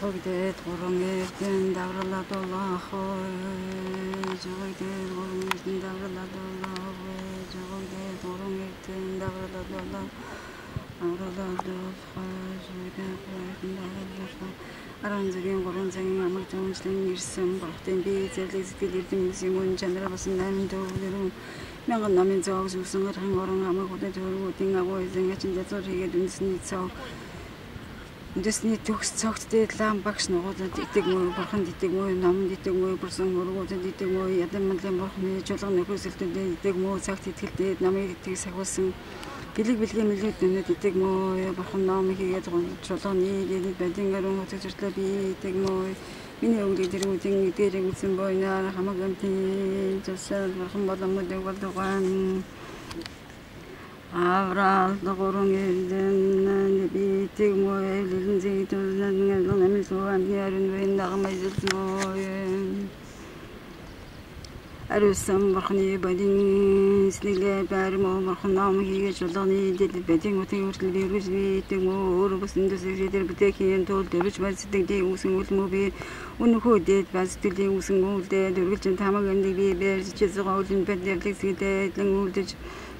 жогдээд гурван эрдэн давралаад улаахой жогдээд гурван эрдэн давралаад улаахой жогдээд гурван эрдэн давралаад улаахой авралаад улаахой жогдээд гурван давралаад улаахой Аран зүгийн гурван цагийн амар зөвмжлэн ирсэн бурхтын би зэрлэг сэтгэл эрдэмтэн юм чанараа басан 8 дөрөв мянган намын зоог зүсэн гархан орон амаг хөдөө төргүүдийн агуу эзэн ачин дэзөр хийгээд үндэсний цав үндэсний төгс цогтдээ лам багш нугуудад итэг мөр бурхан итэг мөр номд итэг мөр бурсан мөргүүдд итэг мөр ядан манлын бурхны чулган нөхөсөлтөд итэг мөр цагт итгэлдээ намыг итэг сахиулсан. Бэлэг бэлгийн мэлүүд нэмэд итэг мөр бурхан ном хийгээд чулганы дэд бадин гаруун хөтөж иртлээ би итэг мөр Миний өвлөг тэргүүдийн дээрээ үсэн бойнаар хамаг амтын засал бурхан болон мөдөг болдгоон Авраал догорон элдэн би тэг мой элдэн зэг төлнэн ngel намын суан ярин вэн дагмай зэлмой Арусан бурхны бодин снэглэ бармо бурхан ном хийгээд жолооны дэд бэдин утын хүртэл би үргэлж би тэг мөө өөр бүсэн дэсэр дээр бүтэхийн тул дөрвж бай сэтгэлдээ үүсэн үлмөө би үнэхөө дэд бай сэтгэлийн үүсэн үлдээ дөрвж тамаг энд би бэрж чизгаа үлэн бэдэрлэг сэгдээ эдлэн үлдэж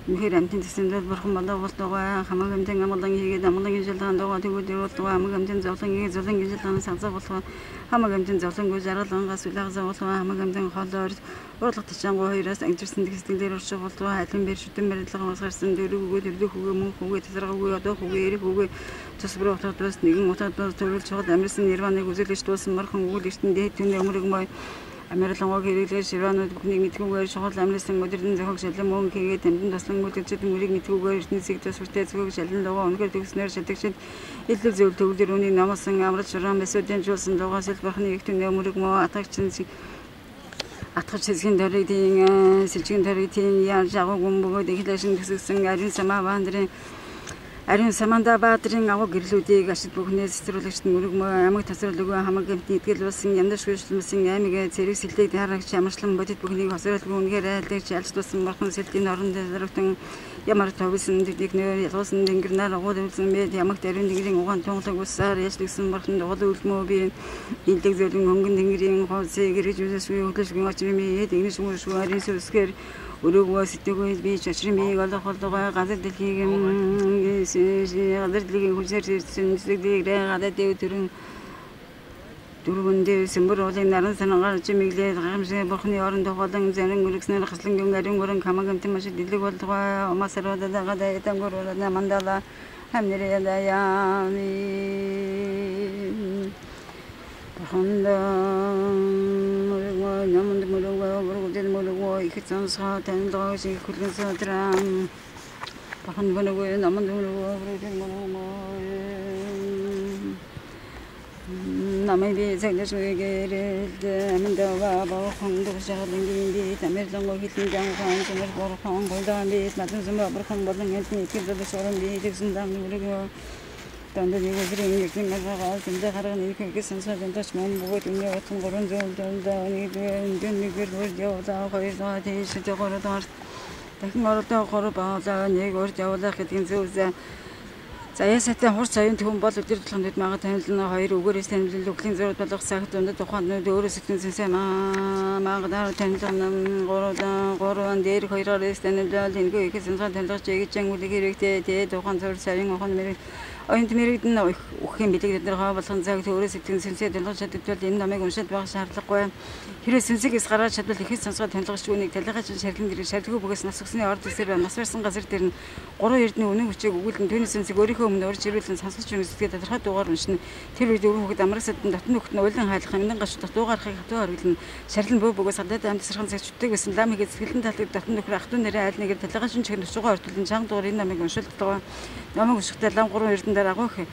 Үнэхээр амтын төсөндөл бурхан болоо болтойгоо хамаг амтын амгалан хийгээд амгалан гинжилгаан дуугаа тэгүүд явуултгаа хамаг амтын зовлон хийгээд зовлон гинжилгаан сагзаа болохоо хамаг амтын зовлонгүй жаргалангаас үлээгзаа болохоо хамаг амтын хоолоор уурлах тачаангуу хоёроос ангижирсан тэгсдэлээр уршиг болтгоо хайлан бэр шүтэн барилга масгарсан дөрөвгөө дөрөв хүүгээ мөн хүүгээ тасаргаагүй одоо хүүгээ эрэг хүүгээ цус бүр утгаас нэгэн утгаас төрүүлж чад амьсан нирваныг үзүүлж дуусан мархан үйл эртэн дээд түн өмөрөг мой Америклангоо хэрэглээ шиванууд бүхнийг мэдгүйгээр шухал амласан өдөрдөн зохиог шалан мөн хийгээд тамдын тослон үлдэгчд мөрийг мэдгүйгээр эртнэсийг төсвөртэй зохиог шалан лугаа өнөхөр төгснөр шатагчид илүү зөв төвлөр үнийг намасан амрал шураан месүүдэн жуулсан лугаа сэл бурхны их түнэ мөрөг мөө атагчин атгах чизгийн дөрөдийн сэлжигэн дөрөдийн яаж агуу гүмбөгөөд ихлэшин төсөгсөн ариун самаа баандрын Ариун Саманда Баатрин агуу гэрлүүдийг ашид бүхнээс цэцэрлэгчд мөрөгмөө амаг тасрал өгөө хамаг гэмтний итгэл болсон ямдаш хүйшлэмсэн аймаг зэрэг сэлтийг таарагч амарчлан бодит бүхнийг хосролгүй үнгээр айлдагч алж тусан морхон сэлтийн орон дээрэгтэн ямар товсон дэдик нэр ялгуусан дэнгэр нар агууд үлсэн мэд ямаг дарин дэнгэрийн угаан тунгалаг усаар яшлэгсэн морхон дугал үлмөө би? Илдэг зөөлөн хөнгөн дэнгэрийн хоолцыг гэрэж үсэс үе хөдөлгөн очимээ дэнгэр шүүр шүүрийн сүсгэр өрөөгөө сэтгэгүйд би чочрын биеийг олох болдгоо газар дэлхийг газар дэлхийн хүчээр зэрсэн сэтгэлийг гадаад дэв төрөн дөрвөндөө сэмбэр уулын наран санаагаар чимэглээд гамшиг бурхны орон тоглон зарин үргэснээр хаслан гэн ариун гөрөн камаг амтэн маш дэлэг болдгоо масарвада дагада этангор урана мандала хамнэрэ даяа хонда мөрөгөө мөрөгөд мөрөгөө их зонсоо танилгоос их хүлэн садрам бахан боногоо наман боногоо намай би зэгдэш үгээрэлд амдава бахан дуусаадын гинди тамирдан гоо хитэн жан хаан тамир борхон голдан би натэн зэмэ борхон болон энтний сорон би дан нүрэгөө дандаа нэг өдрийн нэг нэг байгаа зөндөө харган нэг их сонсоод дандаач мөн бөгөөд батхан гурван зуун дандаа нэг нэг нэгээр үрд явуулаа хоёр даа тийш жогоор даар дахин ордоо гур баалаа нэг урд явуулах гэдгийг зөвсөө За ясатай хурц аюун түн бол өдөр тулгын дэд мага танилна хоёр өгөөрөөс танилал өглийн зураг болох цагт өндөр тухайн нүд өөрөө сэтгэн зэнсэ магадаар танилна гурван гурван дээр хоёрооос танилал энэ их сэнсэн танилгач ягж ангуулыг хэрэгтэй тэ тухайн зураг сарын охон мэрэг Оюут мэрэгдэн өгөх юм билэг бид нар хаа болгон цаг өөрөө сэтгэн сэнсээ дэлгэж чаддвал энэ намайг уншаад байх шаардлагагүй. Хэрвээ сэнсэгээс гараад чадвал ихэд сонсгоод танилгаж үнийг талхаж шархин дэрэг шалдгүй бүгээс нас өгсөний орд эсрэг нас барсан газар дээр нь гурван эрдний үнэн хүчийг өгүүлэн түүний сэнсэг өөрийнхөө өмнө урьж ирүүлэн сонсгож өгнө сэтгэл тодорхой дуугаар уншина. Тэр үед өргөн хөгд амрагсад дотн нөхд нь улин хайлах амнан гаш дутуу гарахыг хатуу хориглон шарлан бөө бүгээс гадаад амт сархан чүтдэг байсан лам хийгээд сэтгэлэн талыг дотн нөхөр ах トゥ нэрээ айл нэгээр талхаж чих нөчгөө ортулын чанга дуур энэ намайг уншилдаг. Намайг өшгтэй лам гурван эрдэн дээр агуу их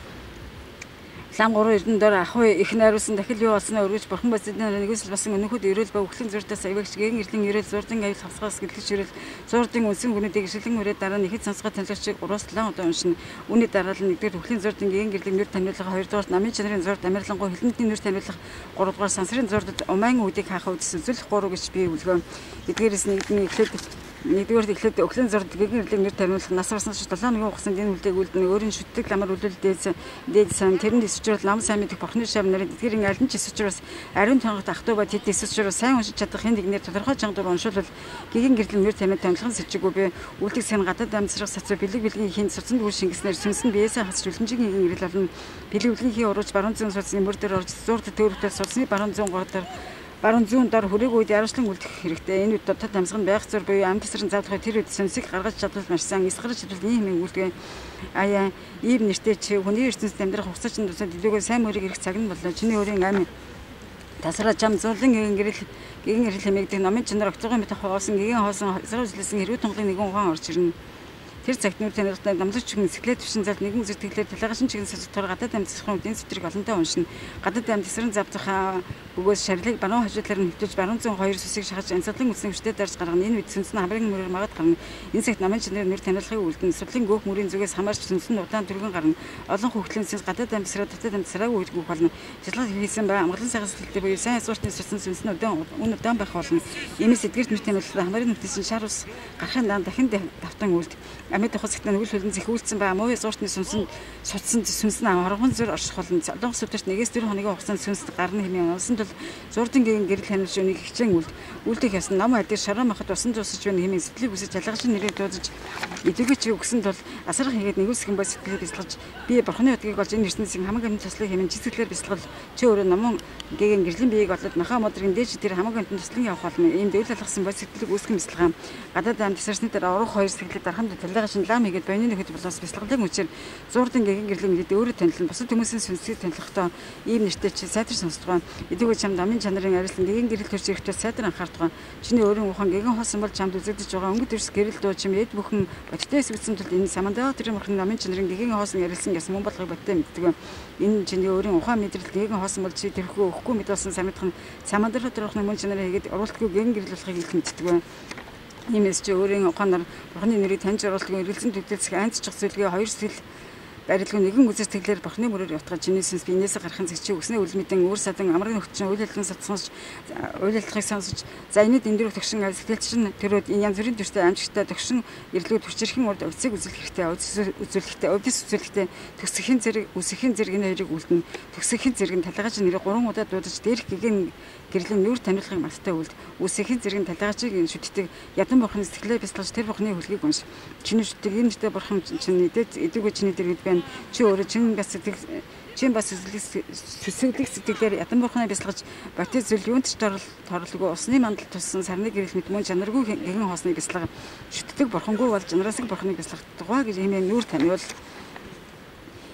лам гурван эрдэн дээр ах их найруулсан дахил юу болсноо өргөж бурхан бацдын нэгээс басан өнөхөд ирэл ба өхлөн зуртаас авигч гэн ирлэн ирэл зурдын авил хавсгаас гэлж ирэл зурдын үнсэн хүнүүдийг шилэн өрөө дараа нь ихэд сонсгоо танилцагч ураас талан одоо уншин үүний дараа нь нэгдүгээр өхлөн зурдын гэн ирлэн нэр таниулга хоёрдугаар намын чанарын зурд Америклангой хилэнтний нэр таниулга гуравдугаар сансрын зурдад умайн үүдийг хаах үдс үзүүлэх гурав гэж би үлгөө. Эдгээрээс нэгдний эхлээд нэгдүгээр эхлээд өглөөний зурд гэгэн нэрлэг нэр тариулах нас барсан ч 7 өдрийн хугацаанд энэ үлдээг үлдэн өөрийн шүтдэг ламар үлдэлдээс дээд сан тэрэнд эсвчрэл нам сайн мэдих бурхны шав нарын эдгэрийн аль нь ч эсвчраас ариун тонгот ахтуба тэд эсвчрээс сайн уншиж чадах хэн нэгнэр тодорхой чанга дур уншуулбал гэгэн гэрлэн нэр тамиг томилхон сэжиггүй би үлдэх сан гадаад амьсрах сацуу бэлэг бэлгийн хийн цуцанд үр шингэснээр сүнсэн биесээ хасч үлэмжийн гэгэн гэрэл олон бэлэг бэлгийн хий урууж баруун зүүн судасны мөр дээр орж зурд төөрөлтөд судасны баруун зүүн гол баруун зүүн дор хүрээг үед яарчлан үлдэх хэрэгтэй. Энэ үед дотоод амьсгал байх зур буюу амт тесрэн задлахыг тэр үед сүнсийг гаргаж чадвал маш сайн эсгарч чадвал юм үлдгээ. Аяа ийм нэртэй чи хүний ертөнцид амьдрах хугацаа чинь тусаад илүүгээ сайн мөрийг ирэх цаг нь болоо. Чиний өөрийн ам тасраа чам зурлан гэрэл гэгэн эрэл хэмээгдэх номын чинар огцгой мэт хоосон гэгэн хоосон эсрэг үзлэсэн хэрүү тунгалын нэгэн ухаан орж ирнэ. Тэр цагт нүүр танилгатай намлагч гэн сэклэт төвшин зал нэгэн зэрэглэлээр талгашин чиглэн сэтгтөр гадаад амьдсахын үдийн сэтрийг олонтой уншина. Гадаад амьдсрын завдах бөгөөс шарлыг баруун хажуудлаар нь хөвтөж баруун зүүн хоёр сүсийг шахаж анцадлан үтсэн хүчтэй дарж гаргана. Энэ үед сүнс нь хамрын мөрөөр магад гарна. Энэ цагт намын чинээр нэр танилцахыг үлдэн. Судлын гоох мөрийн зүгээс хамаарч сүнс нь удаан түргэн гарна. Олон хөвгтлийн сүнс гадаад амьдсраа дотоод амьдсрааг үйлгүүх болно. Жирлал хийсэн бай амгалан сайхан сэтгэлтэй буюу сайн асууртны сүнс сүнс нь удаан үн удаан байх болно. Иймээс эдгэрт нэр танилцах хамрын нүдсэн шар ус гарахын дан дахин давтан үлд амьд ухас ихтэй нүгэл хөлн зэхүүлсэн байгаа муу зууртны сүнсэн судсан сүнс нь арган зүр орших болно. Солонгос өвдөрт нэгээс тэр хоногийн хугацаанд сүнс гарна хэмээн унсан тул зурдын гэн гэрэл ханилж үнийг хичээн үлд үлдэх ясан нам адир шараа махад усан зусаж байна хэмээн сэтгэлийг үсэж жалгаж нэрийг дуудаж чи өгсөн тул асарх хийгээд нэгүсэх юм ба сэтгэлийг бясалгаж би бурхны удгийг болж энэ ертөнцийн хамаг амт туслах хэмээн чицгэлээр бясалгал чи өөрөө намун гэгэн гэрлийн биеийг олоод маха модрын дээж тэр хамаг амт туслан явах болно. Ийм дэвл алгасан ба сэтгэлийг үүсгэн бясалгаа. Гадаад амт тасарсны дээр урах хоёр сэтгэлийг дараханд талигаа шинлам хийгээд боёны нөхөд болоос бясалгалын үчир зурдын гэгэн гэрлийн мэдээ өөрөө танилна. Бусад хүмүүсийн сүнсийг танилцахдаа ийм нэртэй чи сайтар сонсдгоо. Эдгүү чамд амын чанарын арилсан нэгэн гэрэл төрж ирэхдээ сайдар анхаардгаа. Чиний өөрийн ухаан гэгэн хоосон бол чамд үзэгдэж байгаа өнгөт эрс гэрэл дуу чим эд бүхэн бодтой эсвэцэн тул энэ самандаа тэр мөрхөн амын чанарын гэгэн хоосон арилсан яс мөн болгыг бодтой мэддэг. Энэ чиний өөрийн ухаан мэдрэл гэгэн хоосон бол чи тэрхүү өгөхгүй мэдүүлсэн самадхан самандар доторх мөн чанараа хийгээд оруултгүй гэгэн гэрэл болохыг илт мэддэг. Иймээс чи өөрийн ухаанаар бурхны нэрийг таньж оруулдаг эргэлзэн төгөлцөх айнцчих зүйлгээ хоёр сэтгэл барилгүй нэгэн үзэр тэглэр бурхны мөрөөр явтгаж чинээсээс биенээс гарахын зэгчи өснөө үл мэдэн өөр садан амрын хөвчин үйл хэлхэн сатсанж үйл хэлхийг сонсож за энэд эндүрх төгшин сэтгэлчин төрөөд энэ янз бүрийн төртэй амжилттай төгшин ирлүүд хүчирхэн урд өцөг үзүүлэх хэрэгтэй үзүүлэхтэй өвдөс үзүүлэхтэй төсөхийн зэрэг үсэхийн зэрэг энэ хоёрыг үлдэн төсөхийн зэрэг нь талгаж нэрийг 3 удаа дуудаж дээрх гэгэн гэрлэн нүүр таниулахыг марттай үлд үсэхийн зэрэг талгаачийг шүтдэг. Ядан бурхны сэтгэлээ бясалгаж тэр бурхны хөлгийг унш. Чиний шүтдэг энэ дэвтэ бурхан чинь идэв эдэггүй чиний дэргэд байна. Чи өөрөө чин бас сэтгэл чи бас сүсэглэх сэтгэлээр ядан бурхнаа бясалгаж бати зүйл юунд ч торлогүй усны мандал туссан сарны гэрэл мэд мөн чанаргүй гэгэн хоосныг бясалга. Шүтдэг бурхангүй бол чанараас бурхныг бясалгахдаггаа гэж хэмээн нүүр таниул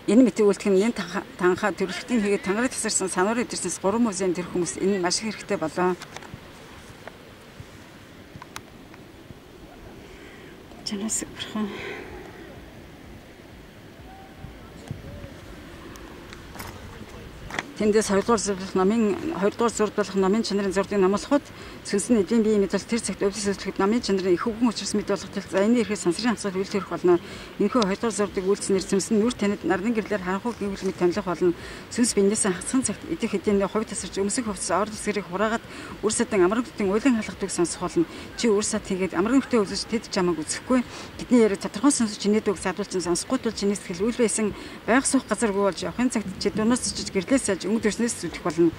Энэ мэтийг үлдэх нь танхаа төрөлхтийн хийгээд тангараг тасарсан сануурын эдэрснээс 3 музейн тэр хүмүүс энэ маш их хэрэгтэй болоо. Чанаас бурхан Тэндээс 2 дугаар зурдах номын 2 дугаар зурдах номын чанарын зурдыг номлоход сүнс нь эдийн биеийн мэдвэл тэр цагт өвдөс өсөлтөд номын чанарын их хөвгөн учраас мэд болох тул за энэ ирэхэд сансрын хансгал үйл төрөх болно. Энэхүү 2 дугаар зурдыг үйлснэр сүнс нь нүр танид нарны гэрлэр харанхуй гэвэл мэд томлох болно. Сүнс биенээс хасхан цагт эдих эдийн хувь тасарч өмсөх хувцас ор тасгэрийг хураагаад үр садан амраг бүтэн уйлан халахдыг сонсох болно. Чи үр сад хийгээд амраг бүтэн өвлөж тэд чамаг үзэхгүй. Бидний яриаг тодорхой сонсож чинээдүг садуулчин сонсохгүй тул чиний сэтгэл үйл байсан байх суух газаргүй болж явахын цагт чи дунаас чиж гэрлээс салж өнгө төрснөөс зүтгэх болно.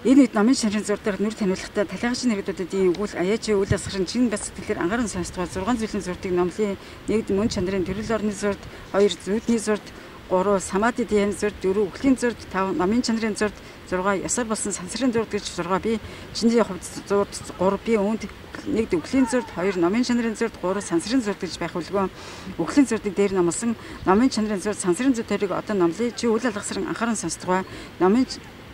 Энэ үед номын шанрын зур дээр нүр таниулахтай талайгч нэрүүдүүдэд ийм үгүүл аяачи үйл асгарын чин бас сэтгэлээр анхааран сонсдгоо 6 зүйлийн зурдыг номлын нэгд мөн чанарын төрөл орны зурд, хоёр зүүдний зурд, 3 самади дээн зурд, 4 үхлийн зурд, 5 номын чанарын зурд, 6 ясаар болсон сансрын зурд гэж 6 би чиний хувьд зурд 3 би үүнд нэгд үхлийн зурд, 2 номын чанарын зурд, 3 сансрын зурд гэж байх үлгөө. Үхлийн зурдыг дээр номлосон номын чанарын зурд, сансрын зурд төрийг одоо номлоё. Чи үйл алгасран анхааран сонсдгоо. Номын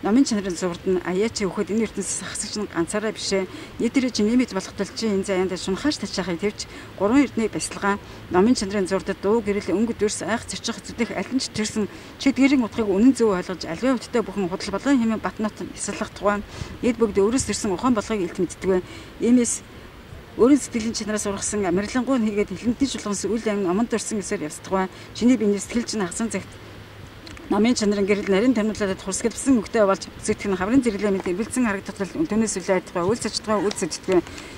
Номын чанарын зурд нь аяачи өгөхөд энэ ертөнцөөс хасагч нь ганцаараа бишээ. Нийтээрээ чи нэмэт болох тул чи энэ заяанд шунхааш тачаахыг тавьж гурван эрдний бясалгаа номын чанарын зурдад дуу гэрэл өнгө дүрс айх цочих зүдэх аль нь ч тэрсэн чи дгэрийн утгыг үнэн зөв ойлгож аливаа хүттэй бүхэн худал болгон хэмээн Батнот бясалгах тухайн эд бүгд өөрөөс ирсэн ухаан болгыг илт мэддэг. Иймээс өөрийн сэтгэлийн чанараас ургасан амарлингуй хийгээд хилэнтний чулганс үл ам аманд орсон гэсээр явцдаг. Чиний биений сэтгэл чинь хасан цагт намын чанарын гэрэл нарийн тамилуулаад хурсгэлсэн мөхтэй болж зүтгэх нь хаврын зэрэглээ мэд эргэлзэн харагдах тул өнтөнөөс үлээ айдгаа үйл цачдгаа үйл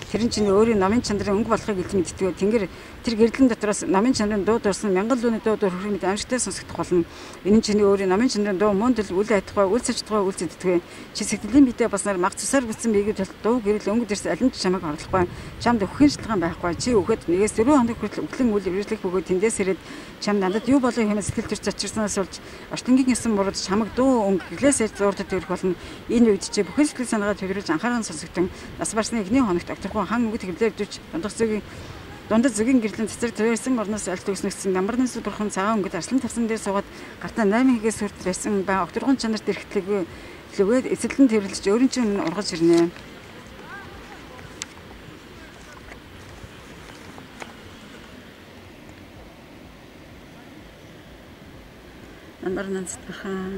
цэжтгэн тэрэн чинь өөрийн номын чанарын өнгө болохыг илт мэддэг. Тэнгэр тэр гэрлэн дотроос номын чанарын дуу дурсан мянган лууны дуу дуур хөрмөд амжилттай сонсогдох болно. Энэ нь чиний өөрийн номын чанарын дуу мөн төл үл айтгаа, үл цачдгаа үл зэддэг. Чи сэтгэлийн биедээ баснаар мах цусаар бүтсэн биеийг тул дуу гэрэл өнгө дэрс алин ч чамайг орлохгүй. Чамд өгөхийн шалтгаан байхгүй. Чи өгөхөд нэгээс 4 хоног хүртэл өглөн үйл эвэрлэх бөгөөд тэндээс ирээд чам надад юу болоо хэмээн сэтгэл төр зочирснаас болж ортонгийн ясан мурад чамаг дуу өнгө гэлээс зуурдад ирэх болно. Энэ үед чи бүхэн сэтгэл санаагаа төвлөрөж анхааран сонсогдсон. Нас барсны эхний хоногт огторхон хан өнгөт хэвлэр дүүч дундах зүйн дундад зөгийн гэрлэн цэцэр төрсэн орноос аль төгснөгсөн намарнаас бурхан цагаан өнгөд арслан тавсан дээр суугаад гартаа 8 хигээс хүртэл байсан ба огторхон чанарт эрэхтлэгүй лүгээд эцэлэн тэрэлж өөрийн чинь ургаж ирнэ. намарнаас бурхан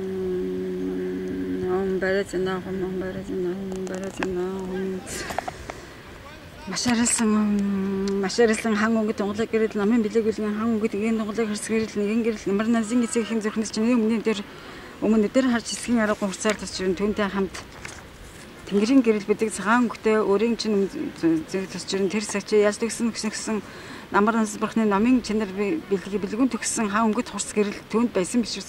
ном барайж наа хом барайж наа хом наа хом машаарсан машаарсан хан өнгө тунгалаг гэрэл намын бэлэг үлгэн хан өнгө тгийн тунгалаг хэрсгэрэл нэгэн гэрэл намарнасын эцэгхийн зүрхнэс чинь өмнө дээр өмнө дээр харж хэсгийн арга хурцаар тасчрын түүнтэй хамт Тэнгэрийн гэрэл бидэг цагаан өнгөтэй өөрийн чинь зөв тасчрын тэр сачи яаж төгсөн гүснэгсэн намар нас бурхны намын чанар бэлэг бэлгүүн төгсөн хан өнгөт хурц гэрэл түүнд байсан биш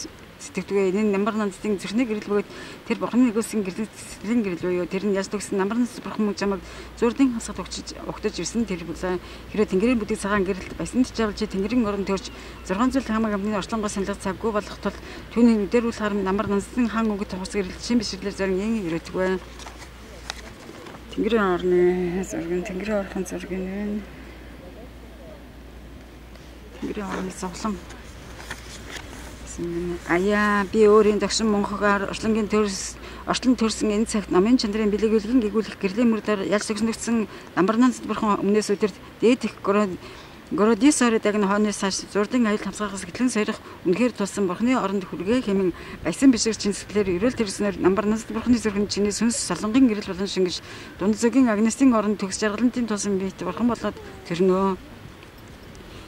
сэтгэвдгээ энэ намар нандын зүрхний гэрэл бөгөөд тэр бурхны нэгүүлсэн гэрэл цэцлийн гэрэл буюу тэр нь яаж төгсөн намар нас бурхан мөн чамаг зурдын хасгад өгчөж өгтөж ирсэн тэр хэрэв тэнгэрийн бүдэг цагаан гэрэлд байсан ч жавж тэнгэрийн орон төрж 600 хамаг амны орчлонгоо саналга цаггүй болох тул түүний дээр үл харам намар нандын хан өнгөт хурц гэрэл шин бишрлэр зарим янги ирээдэг бай Тэнгэрийн орны зургийн тэнгэрийн орхон зургийн вэ Тэнгэрийн орны зовлон Аяа би өөрийн догшин монхогаар орчлонгийн төрс орчлон төрсөн энэ цагт намын чандрын бэлэгүүлгэн гэгүүлэх гэрлийн мөрдөр ялж сэгснэгдсэн намбарнаас бурхан өмнөөс өдөрт дээд их Городисоор дагны хойноос цааш зурдын аял хамсгахаас гэтлэн сойрох үнэхээр тулсан бурхны оронд хүргээ хэмээн баясан бишиг чин сэтгэлээр эрүүл тэрснээр намбарнаас бурхны зүрхэн чиний сүнс солонгын гэрэл болон шингэж дунд зөгийн агнистын оронд төгс жаргалантын тулсан биет бурхан болоод тэрнөө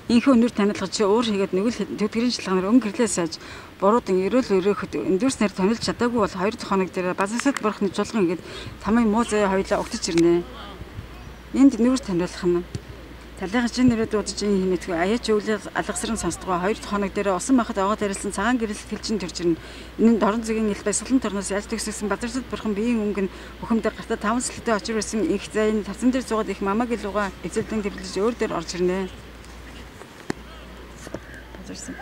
Инхүү өнөр танилцах чи уур хийгээд нэг л төдгөрийн шалганаар өнгө гэрлээ сайж буруудан эрүүл өрөөхөд өндөрснээр тонилж чадаагүй бол хоёр дахь хоног дээр базасад бурхны чулган ингээд тамийн муу заяа хоёлаа өгтөж ирнэ. Энд нүүр таниулах нь Талайхан чин нэрээ дуудаж ин хэмээтгүй аяач өвлөл алгасран сонсдгоо хоёр дахь хоног дээр усан махад аваад харилсан цагаан гэрэл сэтгэлчин төрж ирнэ. Энэ нь дорн зөгийн ил баясгалан торноос ялж төгссөн базарсад бурхан биеийн өнгө нь бухимдаа гартаа таван сэлтэй очир байсан их зайн тавцан дээр зугаад их мамаг илууга эзэлдэн тэрлэж өөр дээр орж ирнэ газарсан.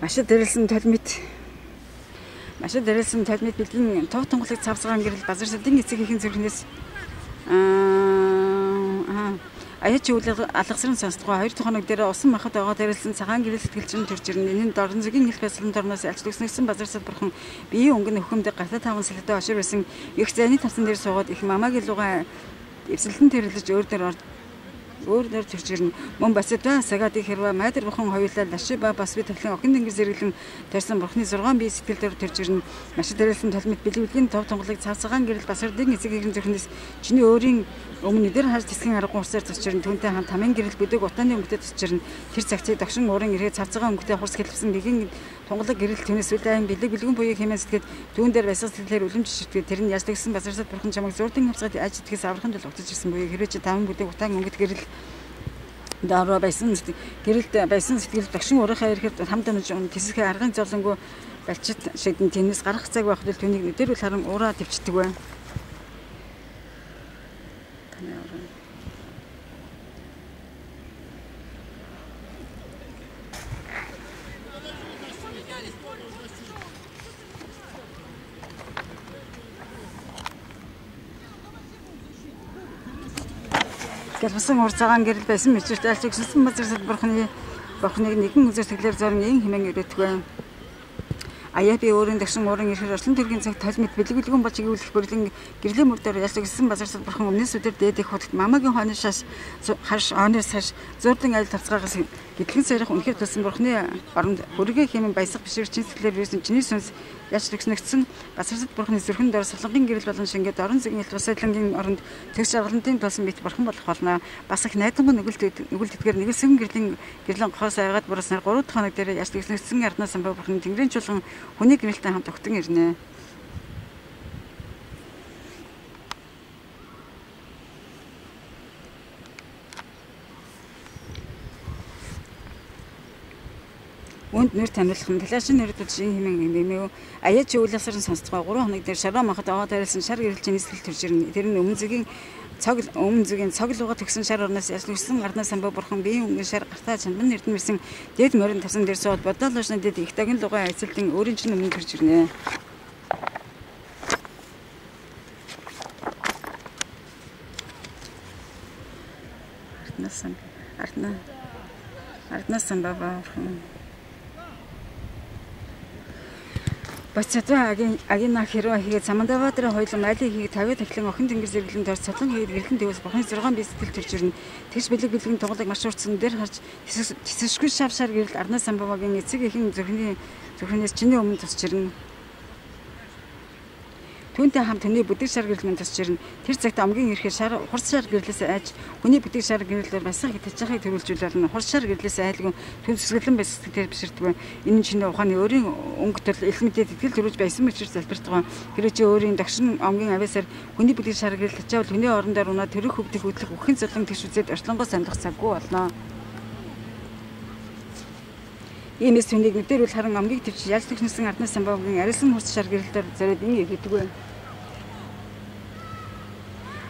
Машид дэрэлсэн толмит. Машид дэрэлсэн толмит бэлгийн тов тонголыг цавцгаан гэрэл базар садын эцэгийнхэн зүрхнээс аа Аяч өвлөг алгасрын сонсдгоо хоёр дахь хоног дээр усан махад байгаа дээрэлсэн цагаан гэрэл сэтгэлчин төрж ирнэ. Энэ нь дорн зөгийн хэл бясалан торноос альч төгснөсөн базар сад бурхан биеийн өнгө нөхөмдөд гатаа таван сэлтэй очир байсан. Их зайны тавсан дээр суугаад их мамаг илууга эвсэлтэн тэрлэж өөр дээр орж өөр нөр төрж ирнэ. Мөн басита сагадыг хэрвээ майдар бухан хоёулаа лаши ба бас би тавлан охин тэнгэр зэрэглэн тарьсан бурхны 6 бие сэтгэл дээр төрж ирнэ. Маш дээрэлсэн толмит бэлгүүлийн тов тонголыг цаацагаан гэрэл басардын эцгийн зүрхнээс чиний өөрийн өмнө дээр хаж тисгийн арга урсаар цочирн түүнтэй хамт тамийн гэрэл бүдэг утааны өнгөтэй цочирн тэр цагцыг догшин уурын ирээ цавцагаан өнгөтэй хурс хэлсэн нэгэн тунгалаг гэрэл түүнээс үлээн бэлэг бэлгэн буяг хэмээн сэтгэд түүн дээр баясгал сэтгэлээр үлэмж ширтгээ тэр нь яаж тэгсэн базарсад бурхан чамайг зурдын хавцаад аж итгэс аврахын тулд утаж ирсэн буяг хэрвээ чи тамийн бүдэг утаан өнгөт гэрэл дараа байсан гэрэлд байсан сэтгэл дагшин урахаа ирэхэд хамт амж тэсэхээ аргын золонгүй балчит шигдэн тэнэс гарах цаг байх бол түүнийг бол харан ураа төвчдөг бай. Гэлбсэн ур цагаан гэрэл байсан мэт альч гисэн базар сад бурхны бурхныг нэгэн үзэр тэглэр зорн ин хэмээн ирээдгүй. аяа би өөрийн дагшин уурын ирэхээр орчлон төргийн цаг тал мэд бэлгэлгэн болж игүүлэх бүрлэн гэрлийн мөр дээр ясаг гисэн базарсад бурхан өмнөөс өдөр дээд их хотод мамагийн хооны шаш хаш оноос хаш зурдан айл тавцгаагаас гэтлэн сарих үнэхээр тусан бурханы оронд хүргээ хэмээн баясах бишрэг чин сэтгэлээр юусэн чиний сүнс яаж төгснөгдсөн базарсад бурханы зүрхэн дор солонгийн гэрэл болон шингээд орон хэл тусайлангийн оронд тэгш жаргалантын тулсан бит бурхан болох болно бас их найдангуй нүгэлт нүгэлт эдгээр нэгэлсэн гэрлийн гэрлэн гохоос айгаад бураснаар 3 дахь хоног дээр яаж төгснөгдсөн арднаас самбай бурхан тэнгэрийн чулган хүний гэрэлтэй хамт өгтөн ирнэ. Үнд нэр таниулах нь талаашин нэрдүүд шин хэмээн нэмэв. Үйл асарын сонсцгоо 3 хоног дээр шараа махад аваад арилсан шар гэрэлжийн нийслэл төрж ирнэ. Тэр нь өмнө зэгийн цог өмнө зүгийн цоглууга төгсөн шар орноос яслгсэн гарнаа самбаа бурхан биеийн өнгөн шар гартаа чандан эрдэмэрсэн дээд морин тавсан дээр сууд бодол уушны дээд их тагийн лугай эцэлтэн өөрийн чинь өмнө төрж ирнэ. Артнаас артна артнаас самбаа бурхан Бацатва агийн агина хэрвээ хийгээд Самандавадрын хоёулын айлын хийгээд 50 тахлын охин тэнгэр зэрэглэн дор цолон хийгээд гэрлэн дэвс бохны 6 бие сэтгэл төрж ирнэ. Тэгш бэлэг бэлгийн тоглоог маш урдсан дээр харж тэсэшгүй шавшаар гэрэл Арнаа Самбавагийн эцэг эхийн зөвхний зөвхнээс чиний өмнө тусч ирнэ. Түүнтэй хамт хүний бүдэг шар гэрэл мөн тусч ирнэ. Тэр цагт амгийн ирэхээр шар хурц шар гэрлээс айж хүний бүдэг шар гэрлээр басах гэж чахыг төрүүлжүүлэл нь хурц шар гэрлээс айлгүй түн сүсгэлэн байс сэтгэл биширдгүй. Энэ чиний ухааны өөрийн өнгөтөл элемэнтэд итгэл төрүүлж байсан мөчр залбиртгаа. Гэрээ чи өөрийн дагшин амгийн авяасаар хүний бүдэг шар гэрэл ачаавал хүний орондоор унаа төрөх хөвдөх хөдлөх үхэн золон тэгш үзээд орчлонгоо самдах цаггүй болно. Иймээс түүнийг мэдээр үл харан амгийг төвч ялц төгснөсөн арднаас самбаагийн арилсан хурц шар гэрэлээр зориод ингэ хийдэг вэ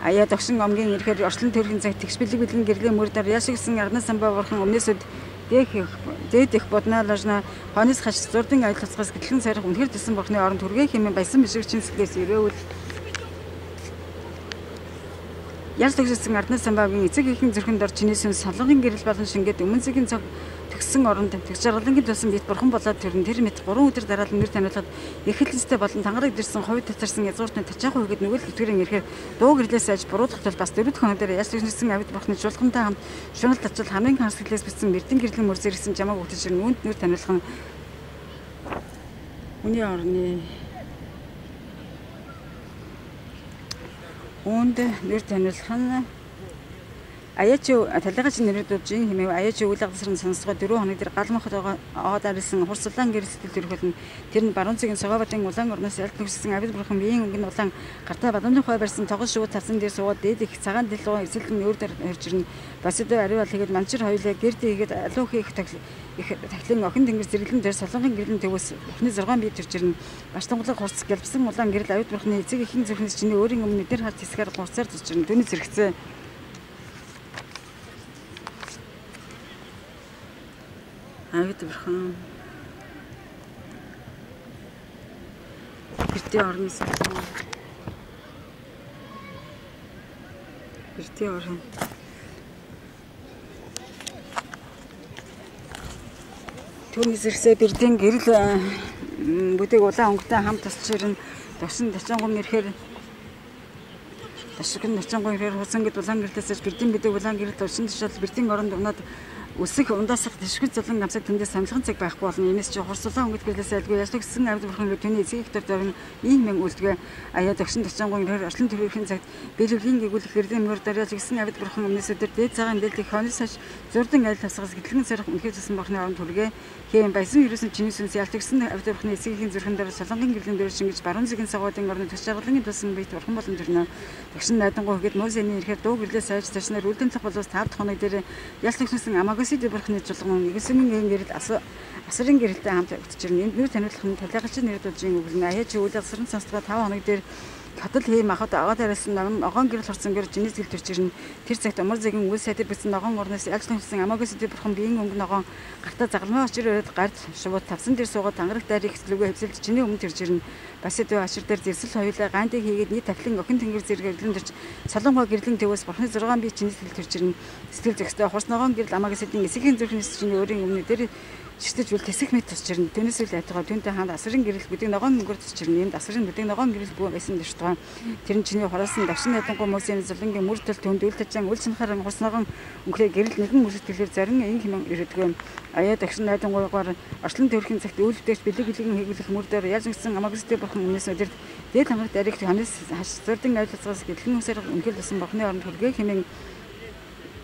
аяа догшин омгийн ирэхээр орчлон төргийн цаг тэгш бэлэг бэлгэн гэрлийн мөр дээр яшигсэн арна самбаа бурхан өмнөөсөд дэх дээд их боднаалажна хонис хаш зурдын аялцгаас гэтлэн сарих үнэхэр төсөн бурхны оронд түргээ хэмээн баясан бишгчин сэтгэлээс өрөөвөл Яс төгссөн арднаас самбаагийн эцэг ихэн зүрхэнд ор чиний сүнс солонгын гэрэл болон шингээд өмнө зэгийн цаг төгссөн оронд тэгж жаргалангийн тулсан бит бурхан болоод төрн тэр мэд 3 өдөр дараалал нэр таниулахад эхэлсэнтэй болон тангараг дэрсэн хувь татарсан язгууртны тачаах үгээд нүгэл өтгөрийн ирэхээр дуу гэрлээс аж буруудах тул бас дөрөв хоног дээр яс төгссөн авид бурхны чуулгантай хамт шунал татчул хамгийн ханс хэлээс бичсэн мэрдэн гэрлэн мөр зэрэгсэн жамааг өгтөж ирнэ үүнд нэр таниулах нь Үний орны үүнд нэр таниулах нь Аяач талигаач нэрүүд жин хэмээн аяач үйл агсрын сонсгоо 4 хоног дээр галмахад аваад арилсан хурцлан гэрэлтэл төрхөл нь тэр нь баруун цэгийн Согобатын улаан орноос ялт нүссэн авид бурхан биеийн өнгөнд улаан гартаа бадамны хой барьсан тогос шууд тавсан дээр суугаад дээд их цагаан дэлгүүр эсэлтэн өөр дээр орж ирнэ. Бас өдөө ариул хийгээд манчир хоёлаа гэрд хийгээд алуу хийх их тахлын охин тэнгэр зэрэглэн дээр солонгын гэрлэн төвөөс өхний 6 бие төрж ирнэ. Баштанглаг хурц гэлбсэн улаан гэрэл авид бурханы эцэг ихэн зүрхнээс чиний өөрийн өмнө дээр харж хэсгээр гурцаар тусч ирнэ. Түүний зэрэгцээ Авид бурхан Гэртээ орны салсан. Гэртээ орно. Түүний зэрэгсээ бэрдийн гэрэл бүдэг улаан өнгөтэй хамт тасч ирэн төвсөн тачангум ирэхээр ташиг нь тачангум ирэхээр хусан гэд улаан гэрэлтээс бэрдийн бүдэг улаан гэрэл төвсөн тушаал бэрдийн оронд унаад өсөх ундаасах тэшгүй зулан амсаг тэндээс самлхан цаг байхгүй болно. Энэс чи хурцлаа өнгөдгөлөөс айлгүй яслаг гисэн амьд бурхан түүний эцэг их төр дөрн ийм мэн үлдгээ аяа дөгшин тачаангуй нэр орчлон төрөхийн цагт биелүүлийн гэгүүлэх хэрлийн мөр дараа жигсэн амьд бурхан өмнөөс өдөр дээд цагаан дэлхийг хонос саш зурдан айл тасгаас гэтлэн сарих үнхээр зэсэн бурханы оронд түргээ хэм баясан ерөөсөн чиний сүнс ялт гисэн амьд бурханы эцгийн зүрхэн дээр солонгын гэрлэн дээр шингэж баруун зэгийн цагуудын орны төс жаргалын тусан бит бурхан болон төрнө. Дөгшин найдангуй хөгээд мөсөний ирэхээр дуу гэрлээ сайж ташнаар үлдэн цах болоос 5 дахь хоног дээр ялт гисэн амаагүй Өсөд бурхны чуулган нэгсэнгийн гэрэл асрын гэрэлтэй хамт өгч ирнэ. Энд нэр таниулах нь талигачин нэрдүүлжийн өгөлн аяа чи үйл асрын сонсгоо 5 хоног дээр Хатал хий махад аваад арилсан ногоон гэрэл хурцсан гэр жинэс гэл төрж ирнэ. Тэр цагт умар зэгийн үйл сайдэр бичсэн ногоон урнаас ялж нүсэн амаагаас өдөө бурхан биеийн өнгө ногоон гартаа загалмаа очир өрөөд гард шууд тавсан дээр суугаад тангараг дайрыг хэсэлгүй хэвсэлж чиний өмнө төрж ирнэ. Бас өдөө ашир дээр зэвсэл хоёулаа гандаг хийгээд нийт тавлын охин тэнгэр зэрэг гэрлэн төрж солонгоо гэрлэн төвөөс бурханы 6 бие жинэс гэл төрж ирнэ. Сэтгэл зэгстэй хурц ногоон гэрэл амаагаас өдөө эсэхийн зүрхнээс чиний өөрийн өмнө дээр чиртэж үл тэсэх мэт тус чирнэ. Түүнээс үл айтгаа түүнтэй хаанд асрын гэрэл бүдэг ногоон өнгөр тус чирнэ. Энд асрын бүдэг ногоон гэрэл бүү байсан дэвш байгаа. Тэр нь чиний хороолсон давшин ядангуй мөсийн зулангийн мөр төл төнд үл тачаан үл цанхаар хус ногоон өнгөрөө гэрэл нэгэн мөсөтгэлээр зарим ин хэмээн ирээдгүй. Аяа дагшин найдангуйгаар орчлон төрхийн цагт үйл дэвш бэлэг бэлэгэн хийгүүлэх мөр дээр яаж нэгсэн амагстэй бурхан өмнөөс өдөрт дээд хамрагт ариг ханаас хаш зурдын айлцгаас гэтлэн үсээр өнхөл басан бурхны оронд хүргээ хэмээн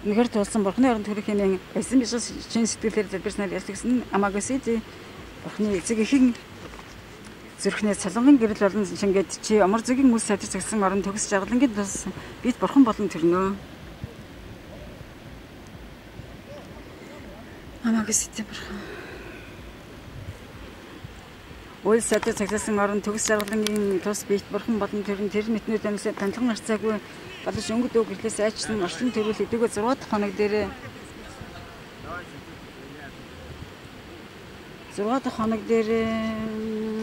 Үнэхээр тулсан бурхны оронд төрөх хэмээн эсэн биш чин сэтгэлээр залбирснаар ялтгсан амаагасий бурхны эцэг ихэн зүрхнээс цалангын гэрэл болон шингээд чи амар зөгийн мүс садж загсан орон төгс жаглангийн тус бид бурхан болон төрнөө. Амаагасий бурхан. Уул садж загсан орон төгс жаглангийн тус бид бурхан болон төрн тэр мэднүүд амьсаа танилган арцаагүй боловч өнгөд өг гэрлээс айчсан орчин төрөл эдгөө 6 дахь хоног дээр 6 дахь хоног дээр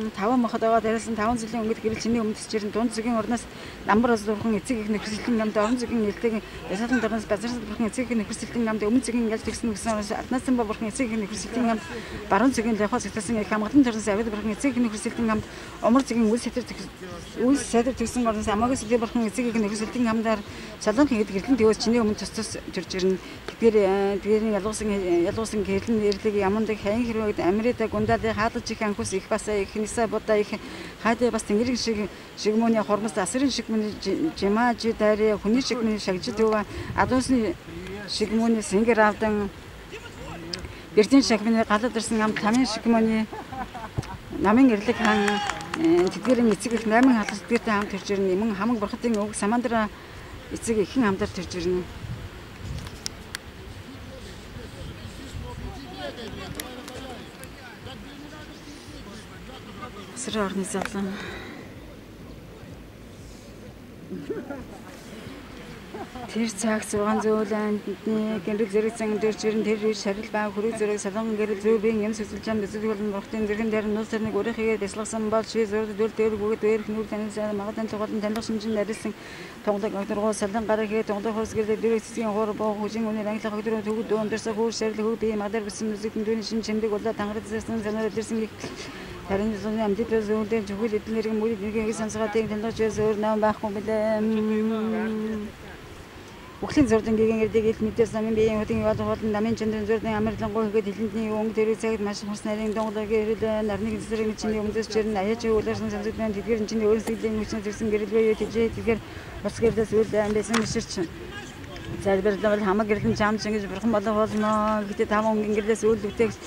5 махад аваад яриасан 5 жилийн өмнөд гэрэл чиний өмнөс чирэн дунд зөгийн орноос намбар ус дурхан эцэг их нөхрсөлтийн намд орон зөгийн нэлтэйг ясаалан дарнаас базарсад бурхан эцэг их нөхрсөлтийн намд өмнө зөгийн ялж тэгсэн гэсэн альнаасан ба бурхан эцэг их нөхрсөлтийн намд баруун зөгийн лахаа зэтсэн их хамгаалан дарнаас авид бурхан эцэг их нөхрсөлтийн намд умар зөгийн үл сэтэр үл сэтэр тэгсэн орноос амаагаас өдөө бурхан эцэг их нөхрсөлтийн намдаар салон хийгээд гэрлэн тэгөөс чиний өмнө тус тус төрж ирнэ тэгэхээр тэгэрний ялгуусан ялгуусан гэрлэн нэрлэг ямандаг хайн хэрвээ амрита гундаалын хаалж их анхус их басаа их ниса будаа их хайдаа бас тэнгэрийн шиг шигмөний хормос асрын шигмөний жимаажи дайраа хүний шигмөний шагжид өва адуусны шигмөний сэнгэр авдан Бердийн шагмны галад ирсэн ам тамийн шигмөний намын эрлэг хаан э, тэдгэрийн эцэг их 8 халдтгийтэй хамт төрж ирнэ. Мөн хамаг бурхтын өг самандра эцэг ихэн хамтар төрж ирнэ. Сэрэ орны залан. Тэр цаг 6 зүйл амтны гэрэг зэрэг зан дээр чирэн тэр шарил ба хөрөг зэрэг салан гэрэл зүүбийн юм ам дэсэл болон бурхтын зэрэгэн дээр нуус тэрнийг өөрийнхөө дэслэгсэн бол ши зөрд дөр дээр бүгд дээрх нүр танил магадан тоглон танилах шинжин нарилсан тонглог огдоргоо салан гараа хээ тонглог хос гэрэл дээр цэцгийн хоор боо хүжин үнэ англих огдоргоо төгөд дуундарса хөөс шарил хөө бие мадар бисэн мүзикэн дүүний шин чимдэг болоо тангарцсан санаар дэрсэн Харин зүүн амьд зүгэл эдэн нэргийн мөрийг нэгийг сонсгоод тийм тандаж өөр нам байхгүй билээ. Бүхлийн зурдан гэгэн ирдэг ил мэдээс намын биеийн хөдөн яваад болон намын чандрын зурдан амарлангуй хөгээд хилэнтний өнгө дэрэг цагт маш хурц нарийн донголог ирэл нарны зэрэг чиний өмнөс чирэн аяч ууларсан самсагдан тэдгэр чиний өөрсдийн хүчнээ зэрсэн гэрэлгүй тэжээ тэдгэр бас гэрдээс үйл амьдсан миширч залбирлал хамаг гэрлэн чамч ингэж бурхан болоо болно. Гэтэ таван өнгөн гэрлээс үйл бүтээгч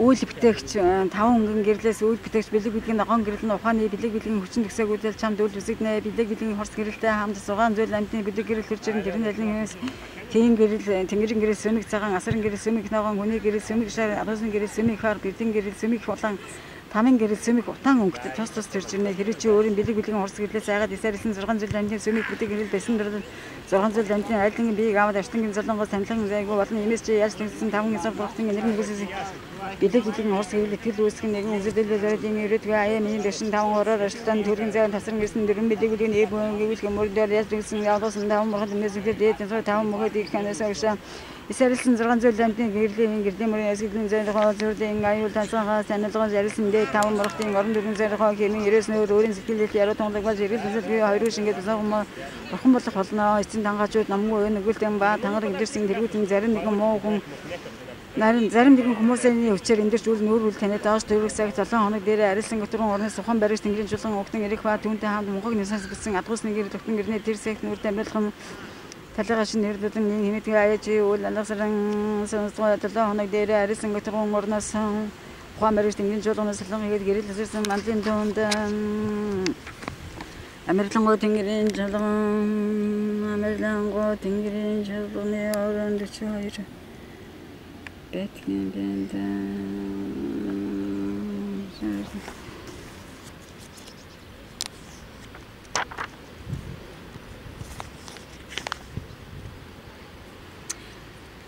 үйл бүтээгч э, таван өнгөн гэрлээс үйл бүтээгч бэлэг бэлгийн ногоон гэрэл нь ухааны бэлэг бэлгийн хүчин тгсээгүүдэл чамд үйл үсэгнэ бэлэг бэлгийн хорс гэрэлтэй хамт 6 зүйл амтны бэлэг гэрэл хурж ирэн дэрэн алин хэмээс тийм гэрэл тэнгэрийн гэрэл сүмэг цагаан асрын гэрэл сүмэг ногоон хүний гэрэл сүмэг шар адуусын гэрэл сүмэг хаар бэлгийн гэрэл сүмэг улаан тамийн гэрэл сүмэг утаан өнгөт. Тус тус төрж ирнэ. Хэрэг чи өөрийн бэлэг бэлгийн хорс гэрлээс айгаад исаарэлсэн 6 зүйл амтны сүмэг бүдэг гэрэл байсан дөрөв 6 зүйл амтны айлын биеийг аваад аштангийн золонгоос танилан зайгүй болон имээс чи яаж тэгсэн таван эсрэг бурхтын энерги бүсээс Билэг билэг орс гэвэл итгэл үүсгэх нэгэн үзэлдэл ийм ирээдүйн аяа минь дэшин таван ороор ажилтан төргийн зайн тасран гэсэн дөрвөн билэг билэг нэг бүхэн гэвэл мөрдөр яаж гэсэн явуулсан таван мөрхөд мэсгэлээ дээд энэ таван мөрхөд их ханаас өгшөө Исэрэлсэн 600 лантын гэрлийн гэрлийн мөрийн эсгэлэн хоо зүрдийн аюул тансахаас танилгын зарилсан дээд таван мөрхтын орон зайн хоо хэмээн ирээснээр өөрийн сэтгэлээр яруу тундаг бол ирэл үзэл би хоёр шингээд усан хүмүүс бурхан болох болно. Эцэн тангаачууд намгүй нөгөөлтэн ба тангар идэрсэн тэргүүтэн зарим нэгэн муу хүн Нарийн зарим нэгэн хүмүүсийн өвчээр эндэрч үл нүүр үл таниад доош төрөх цаг 7 хоног дээр арилсан готрон урны сухан баригч тэнгэрийн чулган угтан ирэх ба түүнтэй хамт мунхаг нисаас гисэн адгуус нэгэр төгтөн гэрнээ тэр сект нүрт амьдлахын талыгаа шин нэрлэлэн нэг хэмэдэг аяж үл алгасран сонсгоо 7 хоног дээр арилсан готрон урнаас ухаан баригч тэнгэрийн чулганаас салан хийгээд гэрэл өсөрсөн манлын дуунд Америклангоо тэнгэрийн чулган Америклангоо тэнгэрийн чулганы орон 42 Batman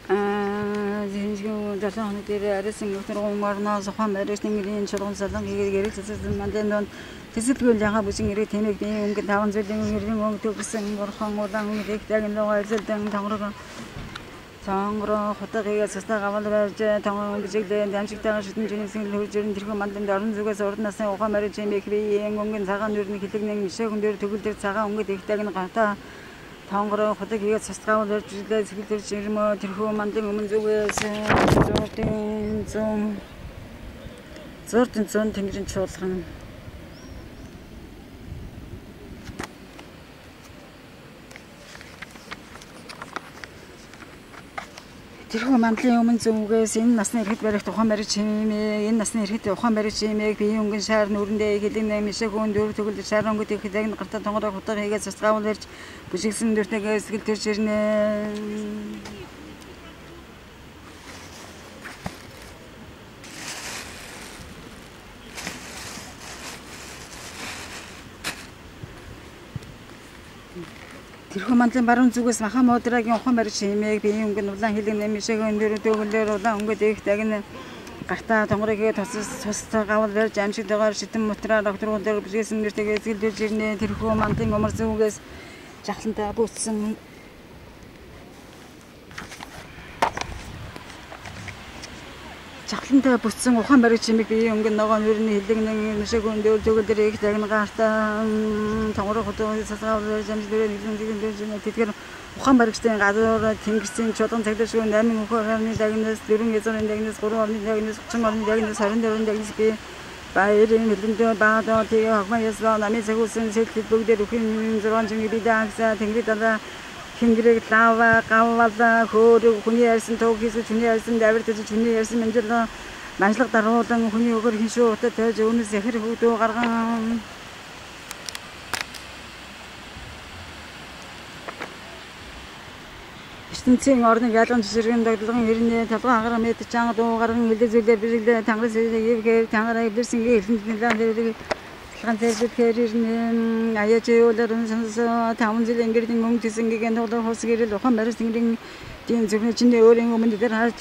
benden şöyle. далайн хоног дээр арайсан өтөр гоморноо зохион барьж тэнгэрийн чулган салан хийгээд гэрэл цэцэн мандын донд тэсэлгүй яга бүжин ирээ тэнэг дээн өнгө таван зүйлийн иргэн өнгө төгсөн бурхан улаан өнгө их даг нөгөө эзэлдэн тонгорог Сонгоро хотыгыг састаа гавал барьж тонгон бижиглэн дамжигтайгаа шүтэн хөрж ирэн тэрхүү манданд орон зүгээс урд насны ухаан барьж эмэх биеийн өнгөн цагаан нүрний хилэгнэн мишээгэн дээр төгөл дээр цагаан өнгөд ихтэйг нь гата тонгоро хотыгыг састаа гавал барьж жилээ сэнгэл төрж ирмө тэрхүү мандан өмнө зүгээс зурдын зүүн зурдын зүүн тэнгэрийн чуулган Тэрхүү мандлын өмнө зүгээс энэ насны ирэхэд барих тухайн барих чимээ энэ насны ирэхэд ухаан барих чимээг биеийн өнгөн шаар нүрэндээ хэлэн нэмшээ хүн дөр төгөл шаар өнгөд их яг гартаа тонгороо хутга хийгээд цацгаавал барьж бүжигсэн дөртэйгээ сэтгэл төрж ирнэ Тэрхүү мандлын баруун зүгээс маха модрагийн ухаан барьж хэмээг биеийн өнгө улаан хилэг нэмшээг өндөр дөгөлдөр улаан өнгөд их тагна гартаа тонгорыг тус тус гавал барьж амшиг дэгаар шитэн материал доктор дээр бүжгээсэн нэртэйгээ эзгэлдэж ирнэ тэрхүү мандлын умар зүгээс жахлантаа бүтсэн жахлантай бүтсэн ухаан бариг чимэг бие өнгөн ногоо нэрний хилэгнэн нэшэг өндөр төгөл дээр их тагна гартаа тонгор хотоо сасгаа барьж амж дээр нэгэн нэгэн дээр тэтгэр ухаан баригчдын гадуур тэнгэрийн чулган цагдаа шүү 8 өхөр гарны дагнаас 4 язрын дагнаас 3 орны дагнаас 30 орны дагнаас 24 орны дагнаас би баярын хилэндээ баадаа тэгээ хагмаясаа намын цагуусын сэлтэл бүгдээр үхэн 6 жинги бидаагса тэнгэрийн дараа Хингэрэг лава гаввала хөөрөг хүний ярьсан төг хийсгэж хүний ярьсан давир дэж хүний ярьсан мэнжил манжлаг даруулан хүний өгөр хиншүү утаа тойж өнөөс яхэр хүүдөө гарган. Ертөнцийн орныг ялган жижигэн даглагын хэрнээ талган агараа мэд чанга дуу гарган хилээ зүйлээ бирлээ тангас ивгээр тангараа эвлэрсэн гээ хэлэн нэлээ Хан зэрлэхээр ирнэ аяж явуулаар сонсоо таван жил ингэрдэн мөнгө тэсэнгийн тоглох хос гэрэл ухаан барьс тэнгэрийн дийн зөвхөн чиний өөрийн өмнө дээр харж